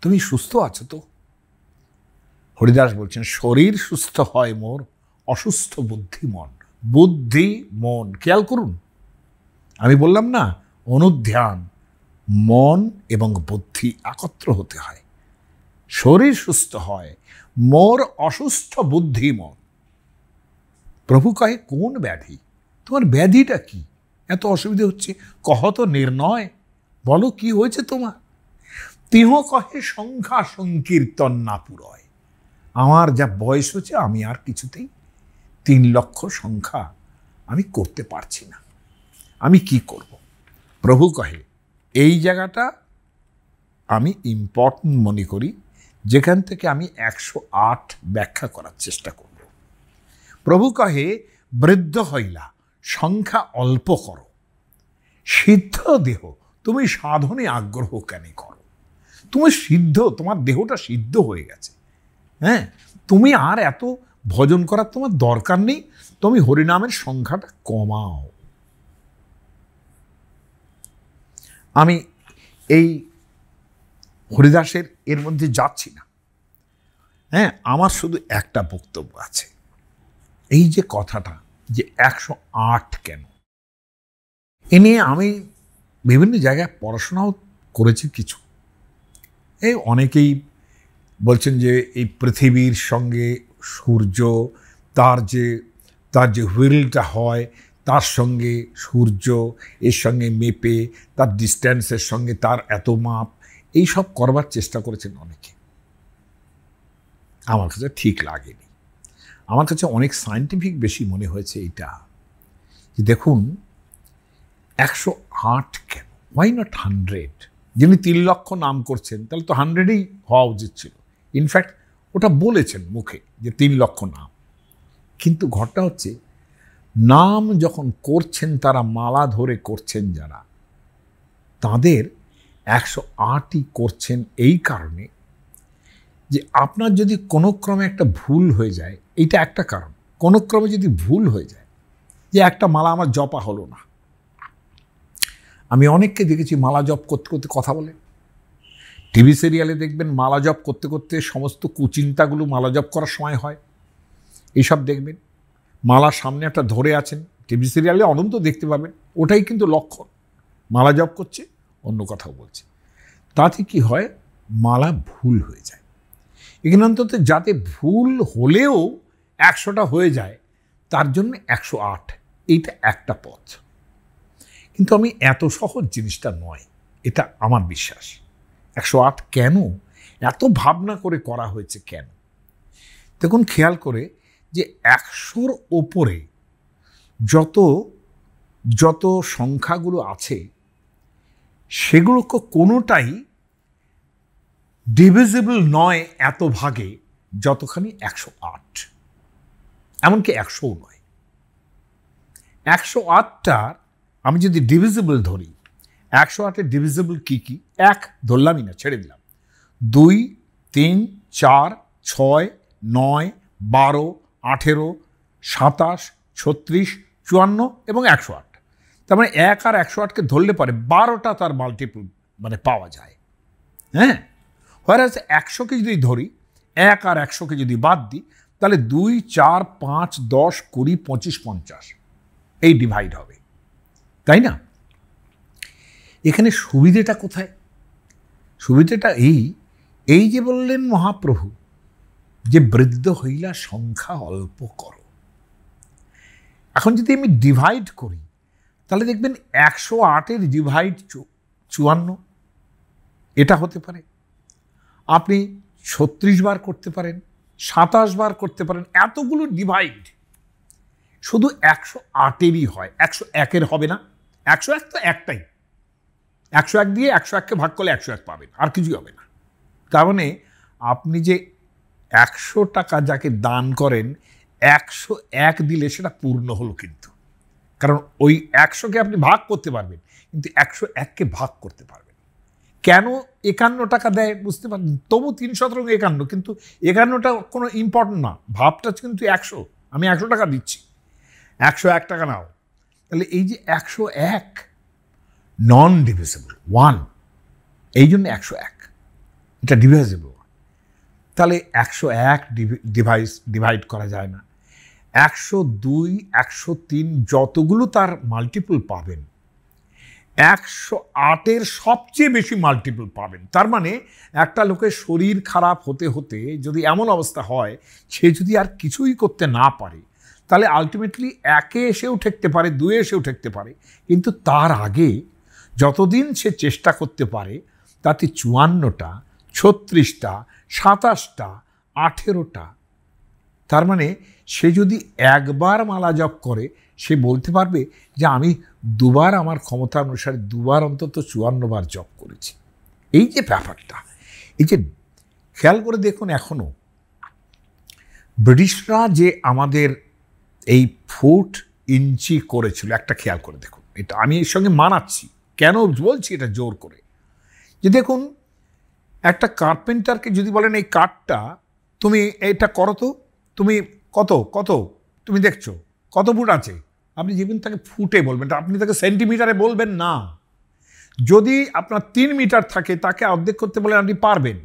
তুমি সুস্থ আছো তো? হরিদাস বলছেন, শরীর সুস্থ হয় মোর, অসুস্থ বুদ্ধি মন। বুদ্ধি মন, খেয়াল করুন। আমি বললাম, না, অনুধ্যান, মন এবং বুদ্ধি একত্র হতে হয়। শরীর সুস্থ হয় মোর অসুস্থ বুদ্ধি মন প্রভু কহে, কোন ব্যাধি? তোমার ব্যাধিটা কি? এত অসুবিধে হচ্ছে? কহ তো নির্ণয়। বলো, কি হয়েছে তোমার? তিহ কহে, সংখ্যা সংকীর্তন না পুরয়। আমার যা বয়স হচ্ছে আমি আর কিছুতেই তিন লক্ষ সংখ্যা আমি করতে পারছি না। আমি কি করব? প্রভু কহে, এই জায়গাটা আমি ইম্পর্টেন্ট মনে করি। যেখান থেকে আমি একশো আট ব্যাখ্যা করার চেষ্টা করব। প্রভু কহে, বৃদ্ধ হইলা, সংখ্যা অল্প করো। সিদ্ধ দেহ, তুমি সাধনে আগ্রহ কেন করো? তুমি সিদ্ধ, তোমার দেহটা সিদ্ধ হয়ে গেছে। হ্যাঁ তুমি আর এত ভজন করার তোমার দরকার নেই, তুমি হরিনামের সংখ্যাটা কমাও। আমি এই হরিদাসের এর মধ্যে যাচ্ছি না। হ্যাঁ আমার শুধু একটা বক্তব্য আছে। এই যে কথাটা যে একশো আট কেন? এ নিয়ে আমি বিভিন্ন জায়গায় পড়াশোনাও করেছি কিছু। এই অনেকেই বলছেন যে এই পৃথিবীর সঙ্গে সূর্য, তার যে তার যে হুইলটা হয়, তার সঙ্গে সূর্য, এর সঙ্গে মেপে, তার ডিস্ট্যান্সের সঙ্গে তার এত মাপ এই সব করবার চেষ্টা করেছেন অনেকে। আমার কাছে ঠিক লাগেনি। আমার কাছে অনেক সায়েন্টিফিক বেশি মনে হয়েছে এটা যে দেখুন, একশো আট কেন? ওয়াই নট হান্ড্রেড যিনি তিন লক্ষ নাম করছেন, তাহলে তো হান্ড্রেডেই হওয়া উচিত ছিল। ইনফ্যাক্ট ওটা বলেছেন মুখে যে তিন লক্ষ নাম। কিন্তু ঘটনা হচ্ছে, নাম যখন করছেন, তারা মালা ধরে করছেন যারা, তাদের একশো আটই করছেন এই কারণে যে আপনার যদি কোনো ক্রমে একটা ভুল হয়ে যায়, এইটা একটা কারণ। কোনো ক্রমে যদি ভুল হয়ে যায়, যে একটা মালা আমার জপা হলো না। আমি অনেককে দেখেছি মালা জপ করতে করতে কথা বলে। টিভি সিরিয়ালে দেখবেন মালা জপ করতে করতে সমস্ত কুচিন্তাগুলো মালা জপ করার সময় হয়। এইসব দেখবেন। মালা সামনে একটা ধরে আছেন। টিভি সিরিয়ালে অনন্ত দেখতে পাবেন। ওটাই কিন্তু লক্ষণ। মালা জপ করছে অন্য কথাও বলছে। তাতে কি হয়? মালা ভুল হয়ে যায়। এখানে অন্তত যাতে ভুল হলেও একশোটা হয়ে যায়, তার জন্য একশো আট। এইটা একটা পথ। কিন্তু আমি এত সহজ জিনিসটা নয়, এটা আমার বিশ্বাস। একশো আট কেন? এত ভাবনা করে করা হয়েছে কেন? দেখুন, খেয়াল করে যে একশোর ওপরে যত যত সংখ্যাগুলো আছে সেগুলোকে কোনোটাই ডিভিজিবল নয় এত ভাগে, যতখানি একশো আট। এমনকি একশোও নয়। একশো আটটার আমি যদি ডিভিজিবল ধরি, একশো আটের ডিভিজিবল কী কী? এক, ধরলামই না, ছেড়ে দিলাম। দুই, তিন, চার, ছয়, নয়, বারো, আঠেরো, সাতাশ, ছত্রিশ, চুয়ান্ন এবং একশো আট। তার মানে এক আর একশো আটকে ধরলে পরে বারোটা তার মাল্টিপল মানে পাওয়া যায়। হ্যাঁ? হয়রাজ একশোকে যদি ধরি, এক আর একশোকে যদি বাদ দিই, তাহলে দুই, চার, পাঁচ, দশ, কুড়ি, পঁচিশ, পঞ্চাশ এই ডিভাইড হবে। তাই না? এখানে সুবিধেটা কোথায়? সুবিধেটা এই এই যে বললেন মহাপ্রভু, যে বৃদ্ধ হইলা সংখ্যা অল্প করো। এখন যদি আমি ডিভাইড করি তাহলে দেখবেন একশো আটের ডিভাইড চুয়ান্ন, এটা হতে পারে। আপনি ছত্রিশ বার করতে পারেন, সাতাশ বার করতে পারেন, এতগুলো ডিভাইড শুধু একশো আটেরই হয়, একশো একের হবে না, একশো এক তো একটাই। একশো এক দিয়ে একশো এককে ভাগ করলে একশো এক পাবেন, আর কিছুই হবে না। তার মানে আপনি যে একশো টাকা যাকে দান করেন, একশো এক দিলে সেটা পূর্ণ হলো কিন্তু। কারণ ওই একশোকে আপনি ভাগ করতে পারবেন, কিন্তু একশো এককে ভাগ করতে পারবেন। কেন একান্ন টাকা দেয় বুঝতে পারেন তবু তিন শতরঙ্গ একান্ন, কিন্তু একান্নটা কোনো ইম্পর্টেন্ট না। ভাবটা কিন্তু একশো, আমি একশো টাকা দিচ্ছি। একশো এক টাকা নাও। তাহলে এই যে একশো এক নন ডিভিজেবল ওয়ান এই জন্য একশো এক। এটা ডিভাইজেবল তাহলে একশো এক ডিভাইস ডিভাইড করা যায় না। একশো দুই, একশো তিন যতগুলো তার মাল্টিপল পাবেন, একশো আটের সবচেয়ে বেশি মাল্টিপল পাবেন। তার মানে একটা লোকের শরীর খারাপ হতে হতে যদি এমন অবস্থা হয়, সে যদি আর কিছুই করতে না পারে, তাহলে আলটিমেটলি একে এসেও ঠেকতে পারে, দুয়ে এসেও ঠেকতে পারে। কিন্তু তার আগে যতদিন সে চেষ্টা করতে পারে, তাতে চুয়ান্নটা, ছত্রিশটা, সাতাশটা, আঠেরোটা তার মানে সে যদি একবার মালা জপ করে, সে বলতে পারবে যে আমি দুবার আমার ক্ষমতা অনুসারে দুবার অন্তত চুয়ান্নবার জপ করেছি। এই যে ব্যাপারটা, এই যে খেয়াল করে দেখুন এখনও ব্রিটিশরা যে আমাদের এই ফুট ইঞ্চি করেছিল, একটা খেয়াল করে দেখুন, এটা আমি এর সঙ্গে মানাচ্ছি, কেন বলছি এটা জোর করে? যে দেখুন, একটা কার্পেন্টারকে যদি বলেন এই কাঠটা তুমি এটা করো তো তুমি কত কত? তুমি দেখছ, কত ফুট আছে? আপনি যেদিন তাকে ফুটে বলবেন আপনি তাকে সেন্টিমিটারে বলবেন না। যদি আপনার তিন মিটার থাকে, তাকে অর্ধেক করতে বলেন আপনি পারবেন।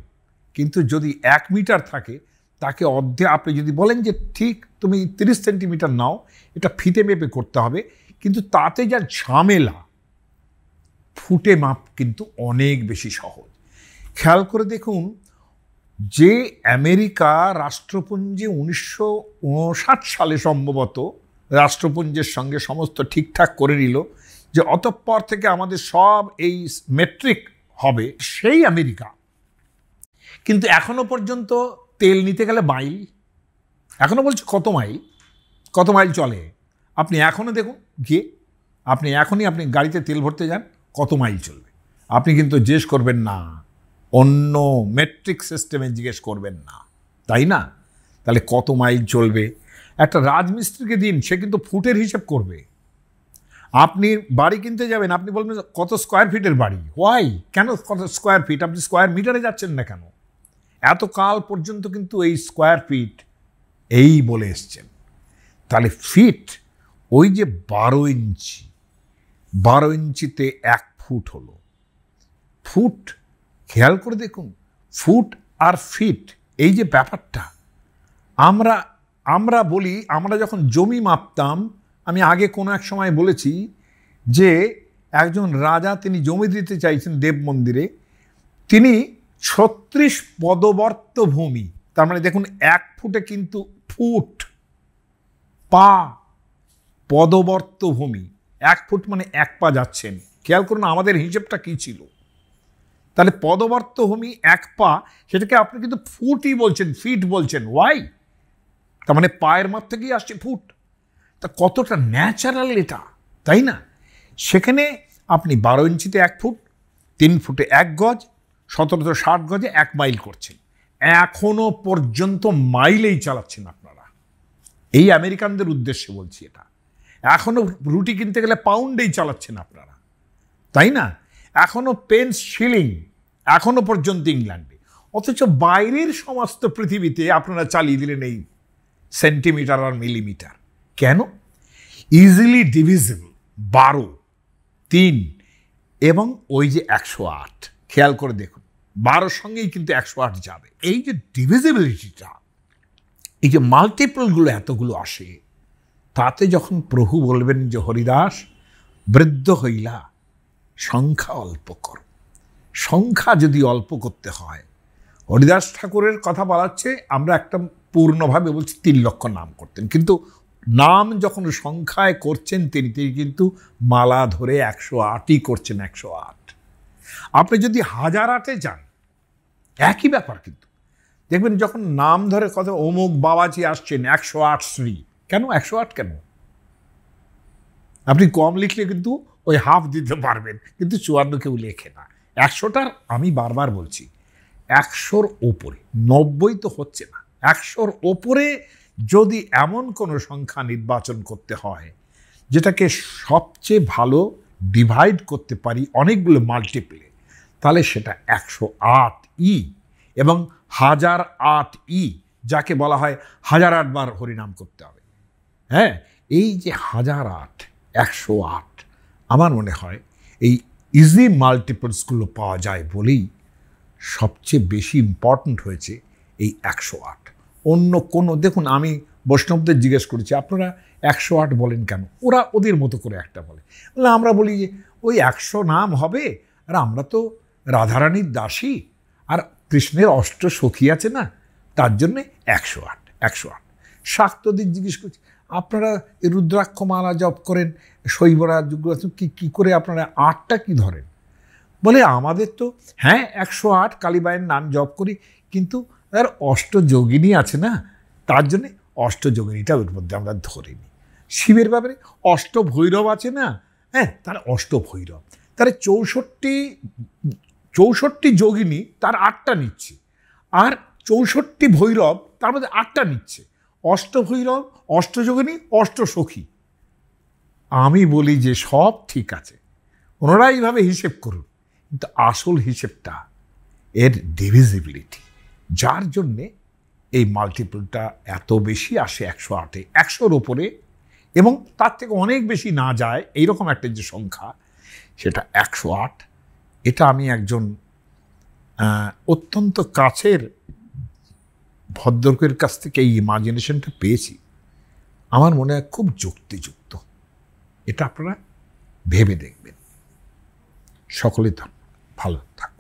কিন্তু যদি এক মিটার থাকে, তাকে অর্ধেক আপনি যদি বলেন যে ঠিক, তুমি তিরিশ সেন্টিমিটার নাও, এটা ফিতে মেপে করতে হবে। কিন্তু তাতে যা ঝামেলা, ফুটে মাপ কিন্তু অনেক বেশি সহজ। খেয়াল করে দেখুন যে আমেরিকা রাষ্ট্রপুঞ্জে উনিশশো উনষাট সালে সম্ভবত রাষ্ট্রপুঞ্জের সঙ্গে সমস্ত ঠিকঠাক করে নিল যে অতঃপর থেকে আমাদের সব এই মেট্রিক হবে সেই আমেরিকা। কিন্তু এখনও পর্যন্ত তেল নিতে গেলে মাইল। এখনও বলছে কত মাইল? কত মাইল চলে? আপনি এখনও দেখুন, গিয়ে আপনি এখনই আপনি গাড়িতে তেল ভরতে যান, কত মাইল চলবে? আপনি কিন্তু জেস করবেন না। অন্য মেট্রিক সিস্টেমে জিজ্ঞেস করবেন না। তাই না? তাহলে কত মাইল চলবে? একটা রাজমিস্ত্রিকে দিন, সে কিন্তু ফুটের হিসেব করবে। আপনি বাড়ি কিনতে যাবেন, আপনি বলবেন কত স্কোয়ার ফিটের বাড়ি? হোয়াই কেন কত স্কোয়ার ফিট আপনি স্কোয়ার মিটারে যাচ্ছেন না কেন? এত কাল পর্যন্ত কিন্তু এই স্কোয়ার ফিট এই বলে এসছেন। তাহলে ফিট ওই যে বারো ইঞ্চি, বারো ইঞ্চিতে এক ফুট হলো। ফুট খেয়াল করে দেখুন ফুট আর ফিট এই যে ব্যাপারটা, আমরা আমরা বলি, আমরা যখন জমি মাপতাম, আমি আগে কোনো এক সময় বলেছি যে একজন রাজা তিনি জমি দিতে চাইছেন দেব মন্দিরে, তিনি ছত্রিশ পদবর্ত ভূমি, তার মানে দেখুন এক ফুটে কিন্তু ফুট পা পদবর্ত ভূমি, এক ফুট মানে এক পা যাচ্ছেন। খেয়াল করুন আমাদের হিসেবটা কী ছিল? তাহলে পদবর্ত ভূমি এক পা, সেটাকে আপনি কিন্তু ফুটই বলছেন, ফিট বলছেন। ওয়াই তার মানে পায়ের মাপ থেকেই আসছে ফুট। তা কতটা ন্যাচারাল এটা, তাই না? সেখানে আপনি বারো ইঞ্চিতে এক ফুট, তিন ফুটে এক গজ সতেরোশো ষাট গজে এক মাইল করছেন। এখনও পর্যন্ত মাইলেই চালাচ্ছেন আপনারা। এই আমেরিকানদের উদ্দেশ্যে বলছি এটা। এখনও রুটি কিনতে গেলে পাউন্ডেই চালাচ্ছেন আপনারা। তাই না? এখনও পেন্স শিলিং এখনও পর্যন্ত ইংল্যান্ডে। অথচ বাইরের সমস্ত পৃথিবীতে আপনারা চালিয়ে দিলেন এই সেন্টিমিটার আর মিলিমিটার। কেন? ইজিলি ডিভিজিবল বারো, তিন এবং ওই যে একশো আট। খেয়াল করে দেখুন, বারোর সঙ্গেই কিন্তু একশো আট যাবে। এই যে ডিভিজিবিলিটিটা এই যে মাল্টিপলগুলো এতগুলো আসে, তাতে যখন প্রভু বলবেন যে হরিদাস, বৃদ্ধ হইলা, সংখ্যা অল্প কর। সংখ্যা যদি অল্প করতে হয়, হরিদাস ঠাকুরের কথা বলাচ্ছে, আমরা একটা পূর্ণভাবে বলছি তিন লক্ষ নাম করতেন। কিন্তু নাম যখন সংখ্যায় করছেন তিনি তিনি কিন্তু মালা ধরে একশো আটই করছেন, একশো আট। আপনি যদি হাজার আটে যান, একই ব্যাপার কিন্তু। দেখবেন যখন নাম ধরে কথা, অমুক বাবাজি আসছেন, একশো আট শ্রী। কেন একশো আট কেন? আপনি কম লিখলে কিন্তু ওই হাফ দিতে পারবেন, কিন্তু চুয়ান্ন কেউ লেখে না। একশোটার আমি বারবার বলছি, একশোর ওপরে, নব্বই তো হচ্ছে না। একশোর ওপরে যদি এমন কোনো সংখ্যা নির্বাচন করতে হয়, যেটাকে সবচেয়ে ভালো ডিভাইড করতে পারি অনেকগুলো মাল্টিপ্লে তাহলে সেটা একশো আট ই এবং হাজার আট ই, যাকে বলা হয় হাজার আটবার হরিনাম করতে হবে। হ্যাঁ এই যে হাজার আট, একশো আট, আমার মনে হয় এই ইজি মাল্টিপলসগুলো পাওয়া যায় বলেই সবচেয়ে বেশি ইম্পর্ট্যান্ট হয়েছে এই একশো আট। অন্য কোনো, দেখুন আমি বৈষ্ণবদের জিজ্ঞেস করেছি, আপনারা একশো আট বলেন কেন? ওরা ওদের মতো করে একটা বলে। বলে, আমরা বলি যে ওই একশো নাম হবে আর আমরা তো রাধারানীর দাসী আর কৃষ্ণের অষ্ট সখী আছে না, তার জন্যে একশো আট একশো আট। শাক্তদের জিজ্ঞেস করছি আপনারা রুদ্রাক্ষ মালা জপ করেন শৈবরা যুগ কি, কী করে আপনারা আটটা কি ধরেন? বলে আমাদের তো হ্যাঁ একশো আট কালীবাইয়ের নাম জপ করি, কিন্তু তার অষ্টযোগিনী আছে না? তার জন্যে অষ্টযোগিনীটা ওর মধ্যে আমরা ধরে নিই। শিবের ব্যাপারে অষ্টভৈরব আছে না? হ্যাঁ তার অষ্টভৈরব। তার চৌষট্টি চৌষট্টি যোগিনী তার আটটা নিচ্ছে। আর চৌষট্টি ভৈরব তার মধ্যে আটটা নিচ্ছে। অষ্টভৈরব, অষ্টযোগিনী, অষ্টসখী। আমি বলি যে সব ঠিক আছে। ওনারা এইভাবে হিসেব করুন। কিন্তু আসল হিসেবটা, এর ডিভিজিবিলিটি যার জন্যে এই মাল্টিপলটা এত বেশি আসে একশো আটে, একশোর ওপরে, এবং তার থেকে অনেক বেশি না যায়, এইরকম একটা যে সংখ্যা, সেটা একশো আট। এটা আমি একজন অত্যন্ত কাছের ভদ্রকের কাছ থেকে এই ইমাজিনেশনটা পেয়েছি। আমার মনে হয় খুব যুক্তিযুক্ত। এটা আপনারা ভেবে দেখবেন। সকলে ভালো থাক